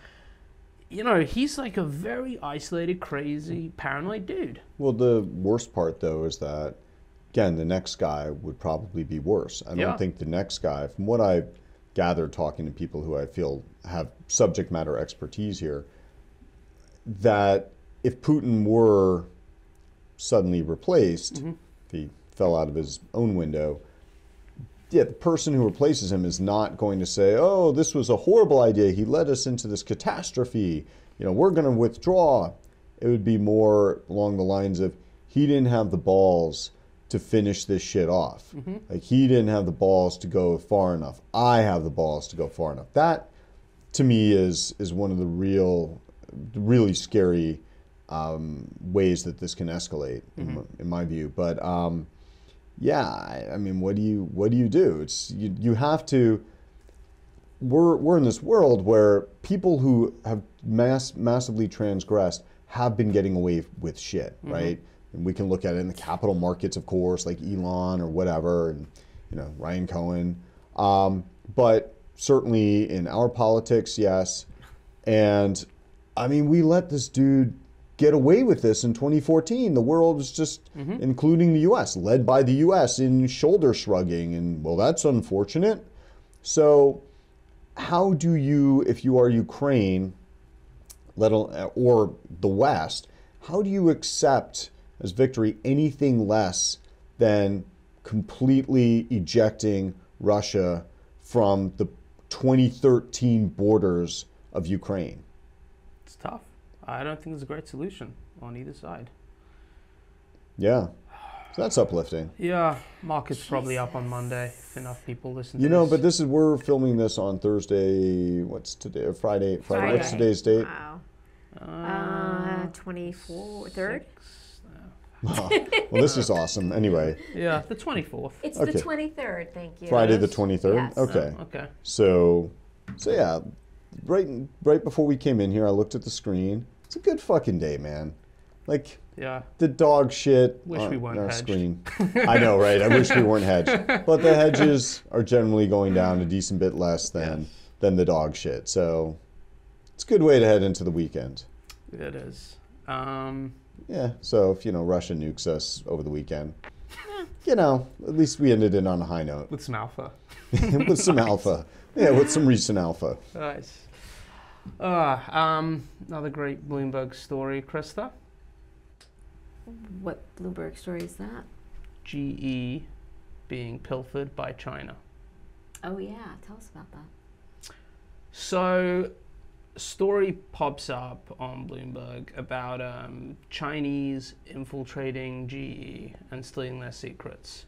you know he's like a very isolated crazy paranoid dude Well, the worst part though is that again, the next guy would probably be worse. I Yeah. don't think the next guy, from what I've gathered talking to people who I feel have subject matter expertise here, that if Putin were suddenly replaced, mm-hmm. if he fell out of his own window, yeah, the person who replaces him is not going to say, "Oh, this was a horrible idea. He led us into this catastrophe. You know, we're going to withdraw." It would be more along the lines of, "He didn't have the balls to finish this shit off. Mm-hmm. Like he didn't have the balls to go far enough. I have the balls to go far enough." That, to me, is is one of the real, really scary um, ways that this can escalate, in, my, in my view. But um, yeah, I, I mean, what do you what do you do? It's you, you have to. We're we're in this world where people who have mass massively transgressed have been getting away with shit, right? And we can look at it in the capital markets, of course, like Elon or whatever, and you know Ryan Cohen. Um, but certainly in our politics, yes. And I mean, we let this dude get away with this in 2014. The world was just, mm-hmm. including the U.S., led by the U.S. in shoulder shrugging, and well, that's unfortunate. So, how do you, if you are Ukraine, let or the West, how do you accept as victory anything less than completely ejecting Russia from the 2013 borders of Ukraine? It's tough i don't think there's a great solution on either side Yeah. So that's uplifting. yeah market's probably up on monday if enough people listen to You know, this. but this is we're filming this on Thursday. What's today? Or Friday. Friday. What's today's date? Wow. Uh, 24, third? well, this is awesome. Anyway, yeah the 24th It's Okay. the 23rd, thank you. Friday the 23rd. Yes. Okay. okay So, so yeah, right right before we came in here, I looked at the screen. It's a good fucking day, man. Like yeah the dog shit Wish on we weren't our hedged. screen. I know, right? I wish we weren't hedged, but the hedges are generally going down a decent bit less than than the dog shit. So, it's a good way to head into the weekend. it is um Yeah. So if you know Russia nukes us over the weekend, you know, at least we ended it on a high note with some alpha with some alpha. Yeah, with some recent alpha. Nice. Uh, um, another great Bloomberg story, Krista. What Bloomberg story is that? GE being pilfered by China. Oh, yeah. Tell us about that. So, story pops up on Bloomberg about um, Chinese infiltrating GE and stealing their secrets.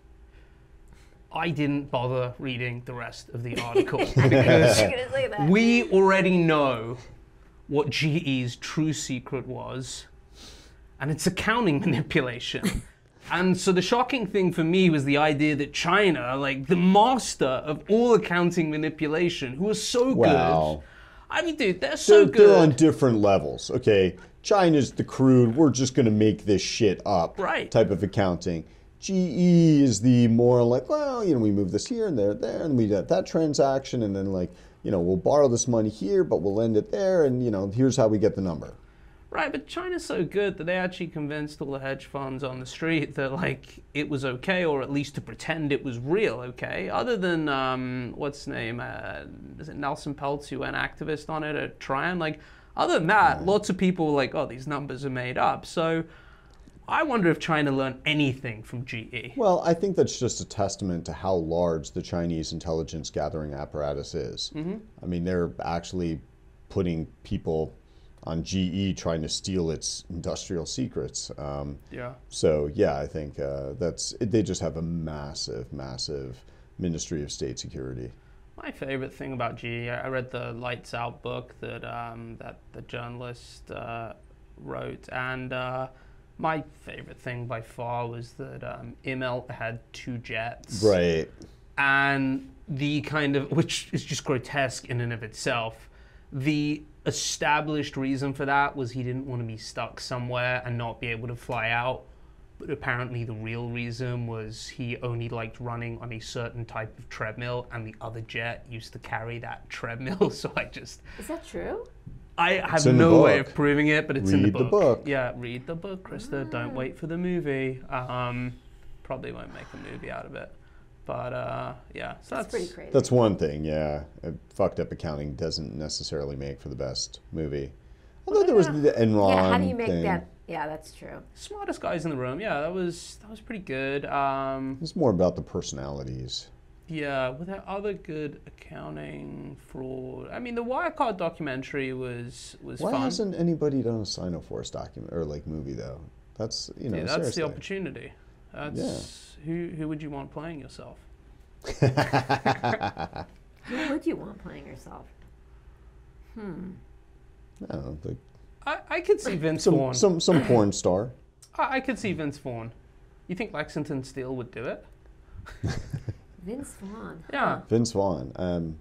I didn't bother reading the rest of the article because I'm going to say that. we already know what GE's true secret was, and it's accounting manipulation. and so the shocking thing for me was the idea that China, like the master of all accounting manipulation, who was so Wow. good. I mean, dude, they're so They're, they're on different levels. Okay, China's the crude. We're just gonna make this shit up. Right. Type of accounting. GE is the more like, well, you know, we move this here and there, there, and we did that transaction, and then like, you know, we'll borrow this money here, but we'll lend it there, and you know, here's how we get the number. Right, but China's so good that they actually convinced all the hedge funds on the street that like it was okay, or at least to pretend it was real okay. Other than um, what's his name, uh, is it Nelson Peltz, who went activist on it at Trian? Like, other than that, lots of people were like, oh, these numbers are made up. So, I wonder if China learned anything from. GE. Well, I think that's just a testament to how large the Chinese intelligence gathering apparatus is. Mm-hmm. I mean, they're actually putting people on GE trying to steal its industrial secrets. Um, Yeah. so yeah, I think uh, that's they just have a massive, massive Ministry of State Security. My favorite thing about GE, I I read the Lights Out book that um, that the journalist uh, wrote, and uh, my favorite thing by far was that um, Immelt had two jets, Right. and the kind of which is just grotesque in and of itself. The established reason for that was he didn't want to be stuck somewhere and not be able to fly out. But apparently, the real reason was he only liked running on a certain type of treadmill, and the other jet used to carry that treadmill. So I just, Is that true? I have no way of proving it, but it's in the Read the book. book. Yeah, read the book, Krista. Don't wait for the movie. Um, probably won't make a movie out of it, but uh, yeah. So That's that's, pretty crazy. That's one thing. Yeah, Uh, fucked up accounting doesn't necessarily make for the best movie. Although there was the Enron yeah, how do you make thing. that? Yeah, that's true. smartest guys in the room. Yeah, that was that was pretty good. Um, It's more about the personalities. Yeah, were there other good accounting fraud? I mean, the Wirecard documentary was was Why fun. hasn't anybody done a Sino-Forest document or like movie though? That's you know Yeah, that's seriously. the opportunity. That's who who would you want playing yourself? Who would you want playing yourself? Hmm. I don't think. I, I could see Vince some Vaughn. some some porn star. I, I could see Vince Vaughn. You think Lexington Steele would do it? Vince Vaughn. Yeah. Vince Vaughn. Um,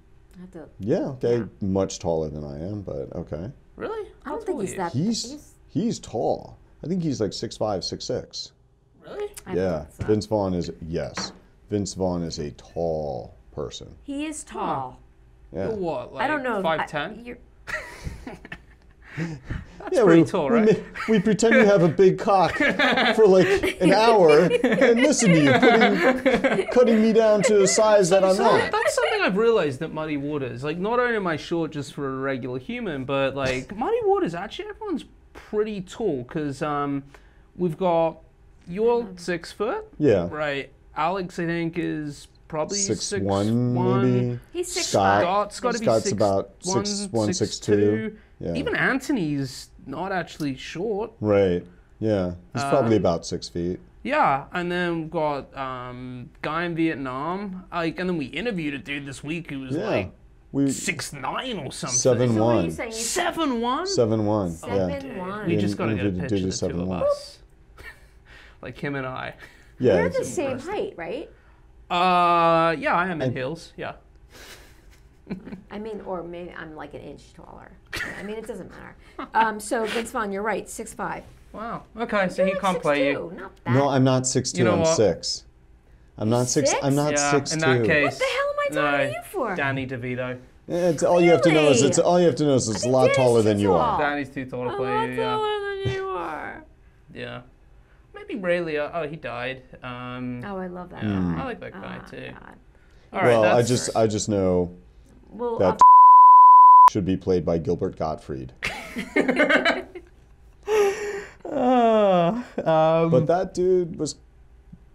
to, yeah, okay. Yeah. Much taller than I am, but okay. Really? How I don't think he's that he's, he's, he's tall. I think he's like 6'5, 6'6. Really? Yeah. So. Vince Vaughn is, yes. Vince Vaughn is a tall person. He is tall. Yeah. What, like I don't know. 5'10? That's yeah, pretty we, tall, right? ma- We, pretend you have a big cock for like an hour and listen to you putting, cutting me down to a size that I'm So not. that's something I've realized that Muddy Waters. Like, not only am I short just for a regular human, but like Muddy Waters, actually, everyone's pretty tall because um, we've got you're six foot, Yeah, right? Alex, I think, is probably six, six one maybe. He's six Scott, Scott's got to be Scott's six, about one, six one, six, six two. two. Yeah. Even Anthony's not actually short. Right. Yeah. He's probably Um, about six feet. Yeah, and then we've got um, guy in Vietnam. Like, and then we interviewed a dude this week who was Yeah. like We six nine or something. seven So what are you one. saying? Seven one. Seven one. Seven Yeah. one. We Yeah. just gotta get a interviewed a picture dude of the at two of us. like him and I. Yeah. We're the same height, right? Uh, yeah, I am in And- heels. Yeah. I mean, or maybe I'm like an inch taller. I mean, it doesn't matter. Um, so Vince Vaughn, you're right, six five. Wow. Okay, so he You're can't play 6'2", you. Not that. No, I'm not six two. You know I'm what? six. I'm not six. I'm not Yeah, six in two. that case. what the hell am I talking no, you for? Danny DeVito. It's, all you have to know is it's all you have to know is it's a lot Danny's taller than you tall. are. Danny's too tall to I'm play not you. Yeah. taller than you are. Yeah. Maybe Ray Liotta. Oh, he died. Um, Oh, I love that Mm. guy. I like that guy, Oh, too. God. all right. well, I that's, just I just know Well, that uh, should be played by Gilbert Gottfried. Uh, um, But that dude was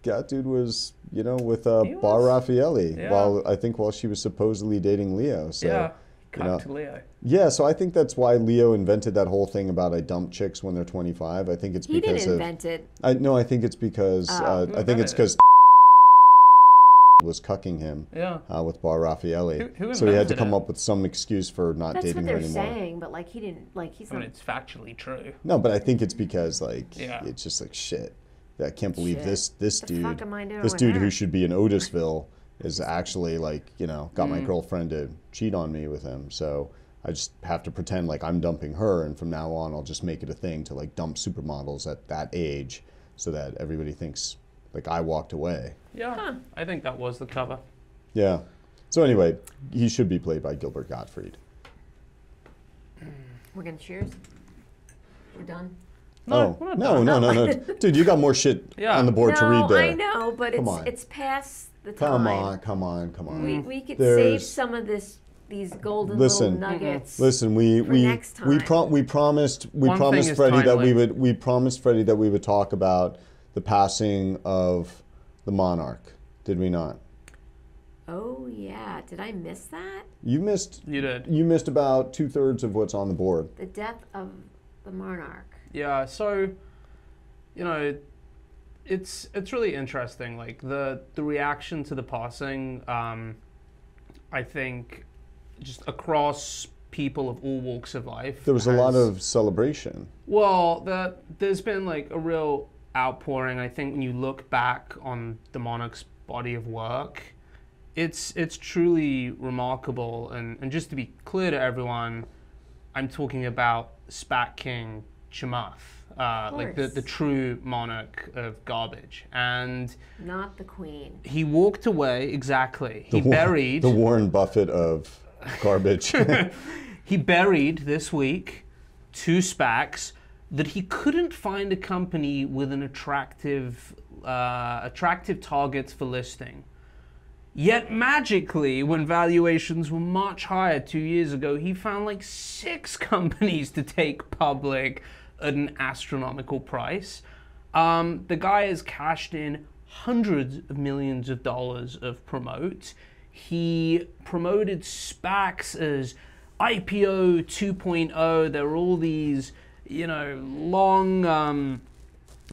that dude was you know with uh, Bar was. Refaeli Yeah. while I think while she was supposedly dating Leo. So yeah. you know- to Leo. Yeah, so I think that's why Leo invented that whole thing about I dump chicks when they're 25. I think it's he because didn't of invent it. I no, I think it's because Oh. uh, I think it's because was cucking him Yeah. uh, with Bar Refaeli. Who- who so he had to come it? up with some excuse for not That's dating what her they're anymore. saying, but like he didn't, like he's I mean, not. it's factually true. No, but I think it's because like Yeah. it's just like shit. I can't believe Shit. this this The dude fuck am I doing this dude her? who should be in Otisville is actually like you know got Mm. my girlfriend to cheat on me with him. So I just have to pretend like I'm dumping her, and from now on I'll just make it a thing to like dump supermodels at that age, so that everybody thinks like I walked away. Yeah. Huh. I think that was the cover. Yeah. So anyway, he should be played by Gilbert Gottfried. We're gonna cheers. We're done. oh, we're not no, no, no, no, Dude, you got more shit Yeah. on the board to read there. I know, but Come it's on. it's past the time. Come on, come on, come on. We, we could save some of this these golden Listen. little nuggets. Listen, we for we next we time. pro- we promised we One promised Freddy that we would we promised Freddy that we would talk about the passing of the monarch. Did we not? Oh yeah, did I miss that? You missed You did. you missed about two thirds of what's on the board. The death of the monarch. Yeah, so you know, it's it's really interesting. Like the the reaction to the passing, um, I think, just across people of all walks of life. There was a lot of celebration. Well, the, there's been like a real outpouring. I think when you look back on the monarch's body of work, it's it's truly remarkable. And, and just to be clear to everyone, I'm talking about SPAC King Chamath, uh, like the, the true monarch of garbage. And Not the queen. he walked away exactly. He The Wa- buried the Warren Buffett of garbage. he buried this week two SPACs that he couldn't find a company with an attractive, uh, attractive targets for listing. Yet magically, when valuations were much higher two years ago, he found like six companies to take public at an astronomical price. Um, the guy has cashed in hundreds of millions of dollars of promote. He promoted SPACs as IPO 2.0. There were all these, you know, long. Um,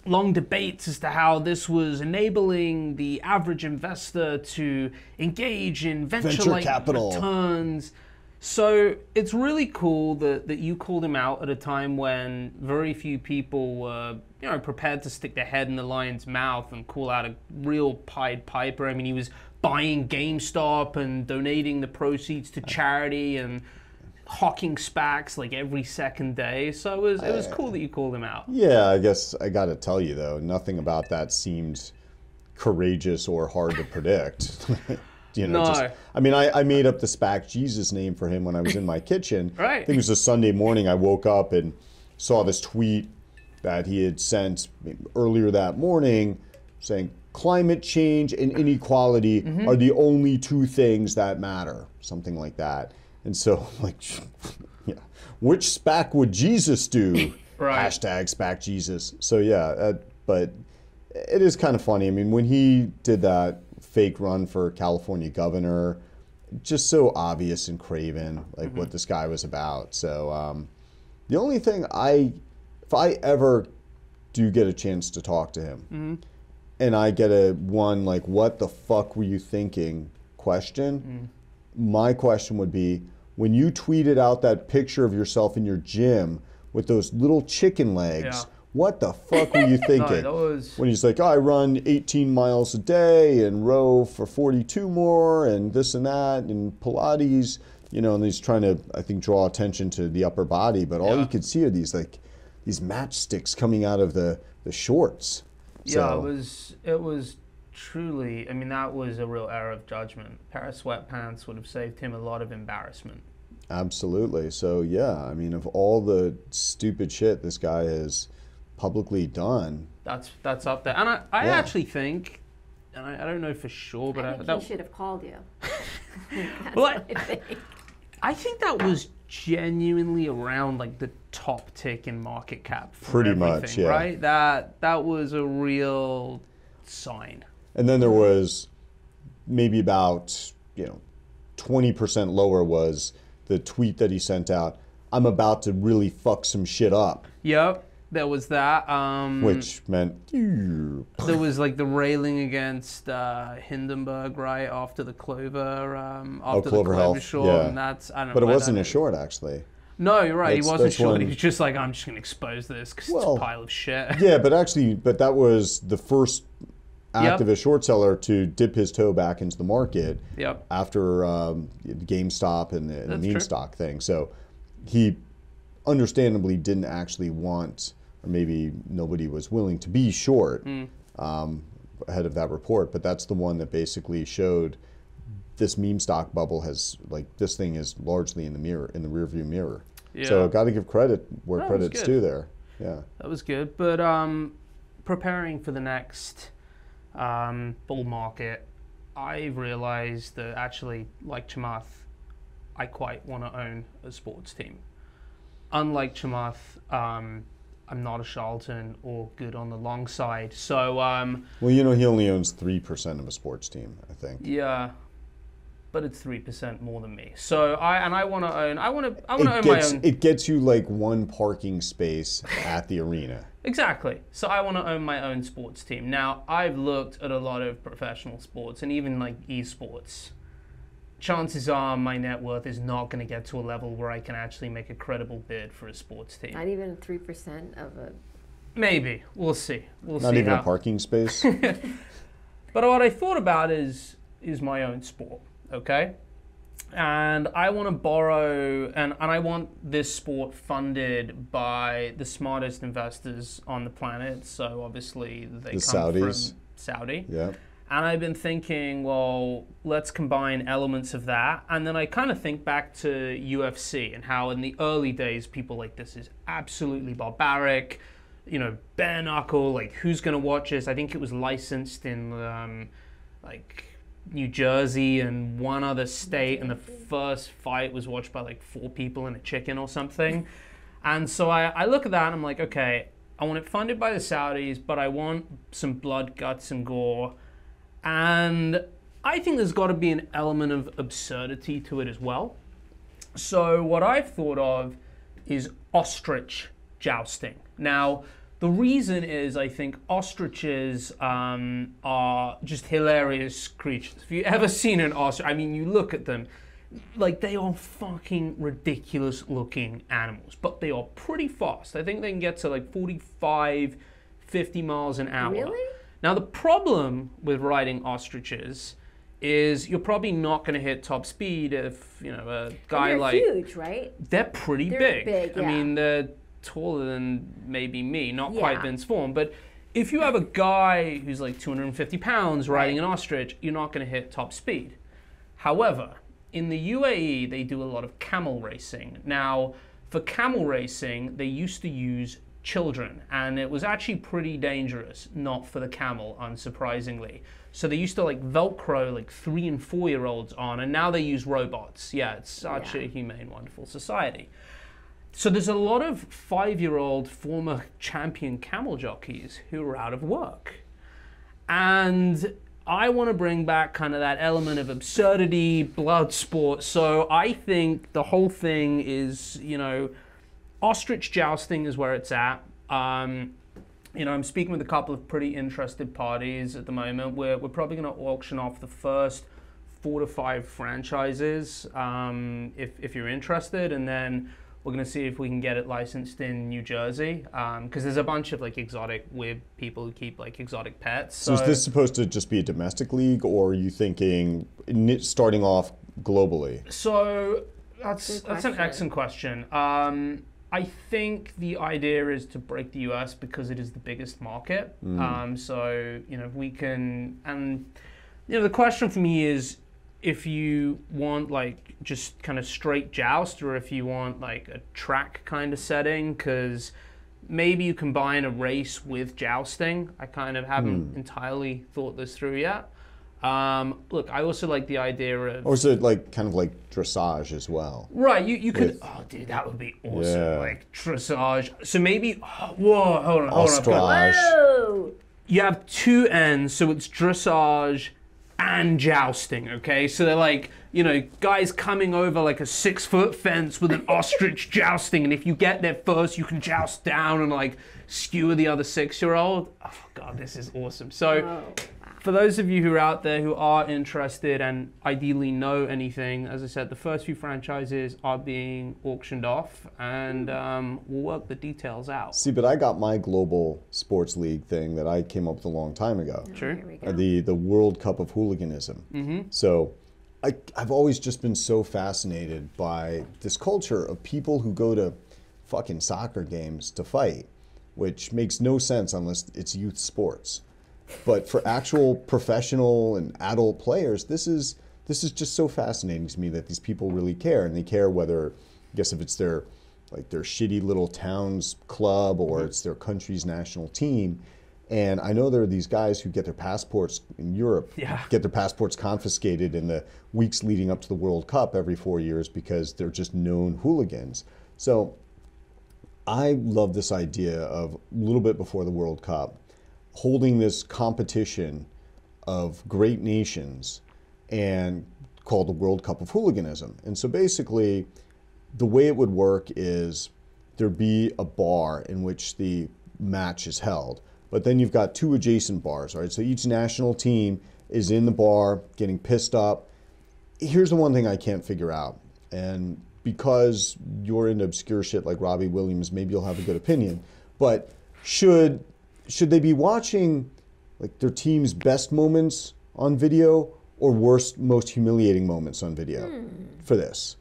long debates as to how this was enabling the average investor to engage in Venture venture-like capital. returns. So it's really cool that, that you called him out at a time when very few people were, you know, prepared to stick their head in the lion's mouth and call out a real Pied Piper. I mean, he was buying GameStop and donating the proceeds to charity and hawking SPACs like every second day. So it was it was cool that you called him out. yeah, I guess I got to tell you though, nothing about that seemed courageous or hard to predict. you know, No. just I mean, I, I made up the SPAC Jesus name for him when I was in my kitchen. Right. I think it was a Sunday morning. I woke up and saw this tweet that he had sent earlier that morning saying climate change and inequality Mm-hmm. are the only two things that matter, something like that. And so, like, yeah, which SPAC would Jesus do? Right. Hashtag SPAC Jesus. So yeah, uh, but it is kind of funny. I mean, when he did that fake run for California governor, just so obvious and craven, like Mm-hmm. what this guy was about. So um, the only thing I, if I ever do get a chance to talk to him, Mm-hmm. And I get a one like, "What the fuck were you thinking?" question, Mm. my question would be, when you tweeted out that picture of yourself in your gym with those little chicken legs. Yeah. What the fuck were you thinking? that was when he's like, oh, I run 18 miles a day and row for 42 more and this and that and Pilates, you know, and he's trying to, I think, draw attention to the upper body, but all Yeah. you could see are these like these matchsticks coming out of the the shorts. Yeah, So- it was it was truly. I mean, that was a real error of judgment. A pair of sweatpants would have saved him a lot of embarrassment. Absolutely. So yeah, I mean, of all the stupid shit this guy has publicly done, That's that's up there. And I, I Yeah. actually think, and I, I don't know for sure, but I I, think that, he should have called you. Well, I- what I think. I think that was genuinely around like the top tick in market cap. For Pretty much, yeah. Right. That that was a real sign. and then there was maybe about you know 20% lower was the tweet that he sent out. I'm about to really fuck some shit up, Yep. There was that. Um, which meant there was like the railing against uh, Hindenburg right after the Clover, um, after the Clover Clover Health, short, yeah. and that's I don't know. but it wasn't a short actually. No, you're right. That's- he wasn't short. when- He was just like, I'm just gonna expose this because Well, it's a pile of shit. Yeah, but actually, but that was the first Yep. activist short seller to dip his toe back into the market Yep. after um, GameStop and the, and the meme true. stock thing. So he understandably didn't actually want, or maybe nobody was willing to be short Mm. um, ahead of that report. But that's the one that basically showed this meme stock bubble has like this thing is largely in the mirror in the rearview mirror. Yeah. So got to give credit where That credit's due there. Yeah. That was good. But um, preparing for the next um, bull market, I realized that actually, like Chamath, I quite want to own a sports team. Unlike Chamath, um, I'm not a charlatan or good on the long side. So, um, Well, you know, he only owns 3% of a sports team, I think. yeah. But it's three percent more than me. So I and I want to own. I want to. I want to own gets, my own. it gets you like one parking space at the arena. Exactly. So I want to own my own sports team. Now, I've looked at a lot of professional sports and even like esports. Chances are my net worth is not going to get to a level where I can actually make a credible bid for a sports team. Not even three percent of a. Maybe. We'll see. We'll Not see. even how. a parking space. But what I thought about is is my own sport, okay? And I want to borrow and, and I want this sport funded by the smartest investors on the planet. So obviously they The come Saudis. from Saudi. yeah. And I've been thinking, well, let's combine elements of that. And then I kind of think back to UFC and how in the early days people like this is absolutely barbaric. You know, bare knuckle, like who's going to watch this? I think it was licensed in um, like New Jersey and one other state, and the first fight was watched by like four people and a chicken or something. And so I, I look at that and I'm like, okay, I want it funded by the Saudis, but I want some blood, guts, and gore. And I think there's got to be an element of absurdity to it as well. So, what I've thought of is ostrich jousting. Now, the reason is I think ostriches um, are just hilarious creatures. If you've ever seen an ostrich, I mean, you look at them, like they are fucking ridiculous looking animals, but they are pretty fast. I think they can get to like 45, 50 miles an hour. Really? Now, the problem with riding ostriches is you're probably not going to hit top speed if, you know, a guy they're like. huge, right? They're pretty They're big. big, I mean, they're taller than maybe me, not quite Yeah. Vince Vaughn, but if you have a guy who's like 250 pounds riding an ostrich, you're not going to hit top speed. However, in the UAE, they do a lot of camel racing. Now, for camel racing, they used to use children, and it was actually pretty dangerous, not for the camel, unsurprisingly. So they used to like Velcro like three and four year olds on, and now they use robots. Yeah, it's such Yeah. a humane, wonderful society. So there's a lot of five year old former champion camel jockeys who are out of work. And I want to bring back kind of that element of absurdity, blood sport. So I think the whole thing is, you know, ostrich jousting is where it's at. Um, you know, I'm speaking with a couple of pretty interested parties at the moment. We're, we're probably going to auction off the first four to five franchises um, if, if you're interested. And then we're going to see if we can get it licensed in New Jersey because there's a bunch of like exotic, weird people who keep like exotic pets. So is this supposed to just be a domestic league, or are you thinking starting off globally? So that's that's an excellent question. Um, I think the idea is to break the US because it is the biggest market. Um, so you know we can, and you know the question for me is if you want like just kind of straight joust or if you want like a track kind of setting because maybe you combine a race with jousting. I kind of haven't entirely thought this through yet. Um, look, I also like the idea of Or is it like kind of like dressage as well? Right, you, you could. With- oh, dude, that would be awesome. Yeah. Like dressage. So maybe. oh, whoa, hold on, hold on. Ostrage. Whoa! You have two ends, so it's dressage and jousting. Okay, so they're like, you know, guys coming over like a six foot fence with an ostrich jousting, and if you get there first, you can joust down and like skewer the other six year old. Oh god, this is awesome. So. Wow. For those of you who are out there who are interested and ideally know anything, as I said, the first few franchises are being auctioned off, and um, we'll work the details out. See, but I got my global sports league thing that I came up with a long time ago. Sure. Here we Uh, go. the the World Cup of hooliganism. Mm-hmm. So, I I've always just been so fascinated by this culture of people who go to fucking soccer games to fight, which makes no sense unless it's youth sports. But for actual professional and adult players, this is this is just so fascinating to me that these people really care, and they care whether, I guess, if it's their like their shitty little town's club or mm-hmm. it's their country's national team. And I know there are these guys who get their passports in Europe, Yeah. get their passports confiscated in the weeks leading up to the World Cup every four years because they're just known hooligans. So I love this idea of a little bit before the World Cup, holding this competition of great nations and called the World Cup of Hooliganism. And so basically, the way it would work is there'd be a bar in which the match is held, but then you've got two adjacent bars, right? So each national team is in the bar getting pissed up. Here's the one thing I can't figure out, and because you're into obscure shit like Robbie Williams, maybe you'll have a good opinion. But should should they be watching like their team's best moments on video or worst, most humiliating moments on video for this?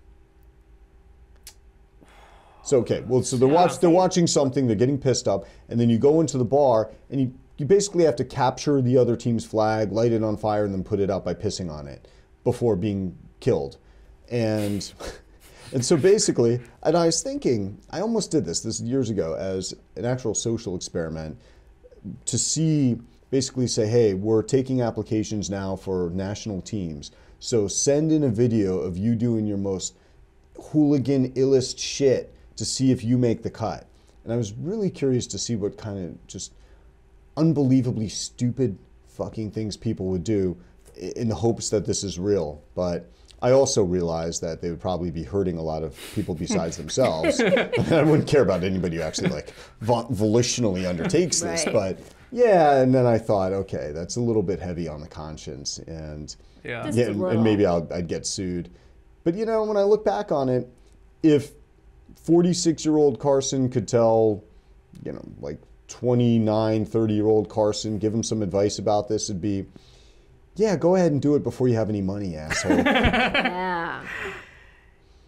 So okay, well, so they're watch they're watching something, they're getting pissed up, and then you go into the bar and you you basically have to capture the other team's flag, light it on fire, and then put it out by pissing on it before being killed. And and so basically, and I was thinking, I almost did this this years ago as an actual social experiment to see basically say, hey, we're taking applications now for national teams. So send in a video of you doing your most hooligan illest shit to see if you make the cut. And I was really curious to see what kind of just unbelievably stupid fucking things people would do in the hopes that this is real. But I also realized that they would probably be hurting a lot of people besides themselves. I wouldn't care about anybody who actually like vo- volitionally undertakes this. Right. But yeah, and then I thought, okay, that's a little bit heavy on the conscience, and Yeah. Yeah, and, and maybe I'll, I'd get sued. But you know, when I look back on it, if 46 year old Carson could tell, you know, like 29, 30 year old Carson, give him some advice about this, it'd be, yeah, go ahead and do it before you have any money, asshole. Yeah.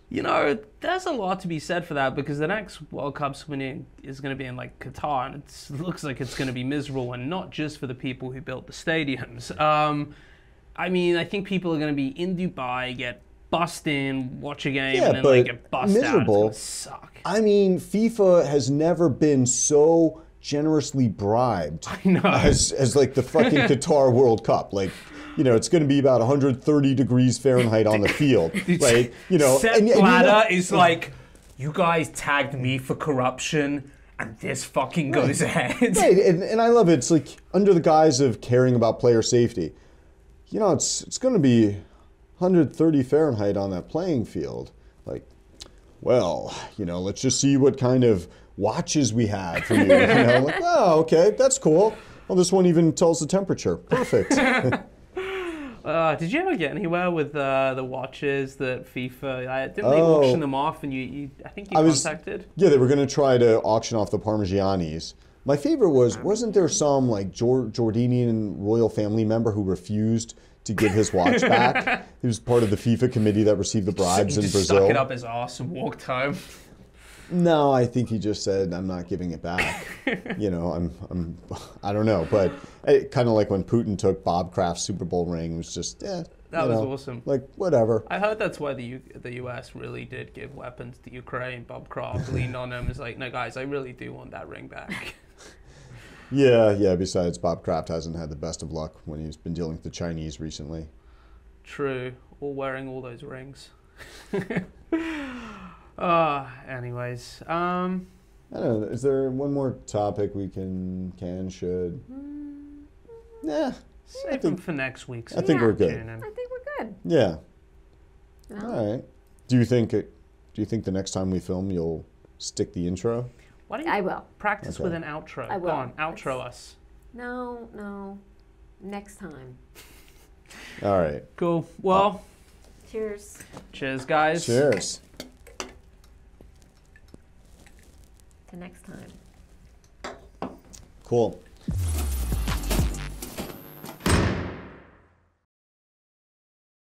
You know, there's a lot to be said for that because the next World Cup's winning is going to be in like Qatar, and it looks like it's going to be miserable, and not just for the people who built the stadiums. Um, I mean, I think people are going to be in Dubai, get bussed in, watch a game, Yeah, and then like but get bussed miserable. out. It's going to suck. I mean, FIFA has never been so generously bribed know. as, as like the fucking Qatar World Cup. Like, you know, it's going to be about 130 degrees Fahrenheit on the field. Like, you know, Sepp and- and you know- is like, you guys tagged me for corruption, and this fucking goes ahead. Right, and, and I love it. It's like under the guise of caring about player safety. You know, it's it's going to be 130 Fahrenheit on that playing field. Like, well, you know, let's just see what kind of watches we have for you. You know, like, oh, okay, that's cool. Well, this one even tells the temperature. Perfect. Uh, did you ever get anywhere with uh, the watches that FIFA? I, didn't they Oh. auction them off, and you, you I think you I was- contacted. Yeah, they were going to try to auction off the Parmigianis. My favorite was, wasn't there some like Jor- Jordanian royal family member who refused to give his watch back? he was part of the FIFA committee that received the bribes he in just Brazil. stuck it up his ass and walked home. No, I think he just said, "I'm not giving it back." you know, I'm, I'm, I don't know, but kind of like when Putin took Bob Kraft's Super Bowl ring, it was just, yeah, That was know, awesome. Like whatever. I heard that's why the U- the US really did give weapons to Ukraine. Bob Kraft leaned on him. Was like, no, guys, I really do want that ring back. Yeah, yeah. Besides, Bob Kraft hasn't had the best of luck when he's been dealing with the Chinese recently. True, all wearing all those rings. Ah, anyways, um, I don't know. Is there one more topic we can, can, should? Yeah, save think- them for next week. I think we're good. Tune. I think we're good. yeah. No? All right. Do you think it? Do you think the next time we film you'll stick the intro? Why don't you I will. practice Okay. with an outro? I will. Go will. on, outro us. No, no. Next time. All right. Cool. Well, Cheers. cheers, guys. Cheers. to next time. Cool.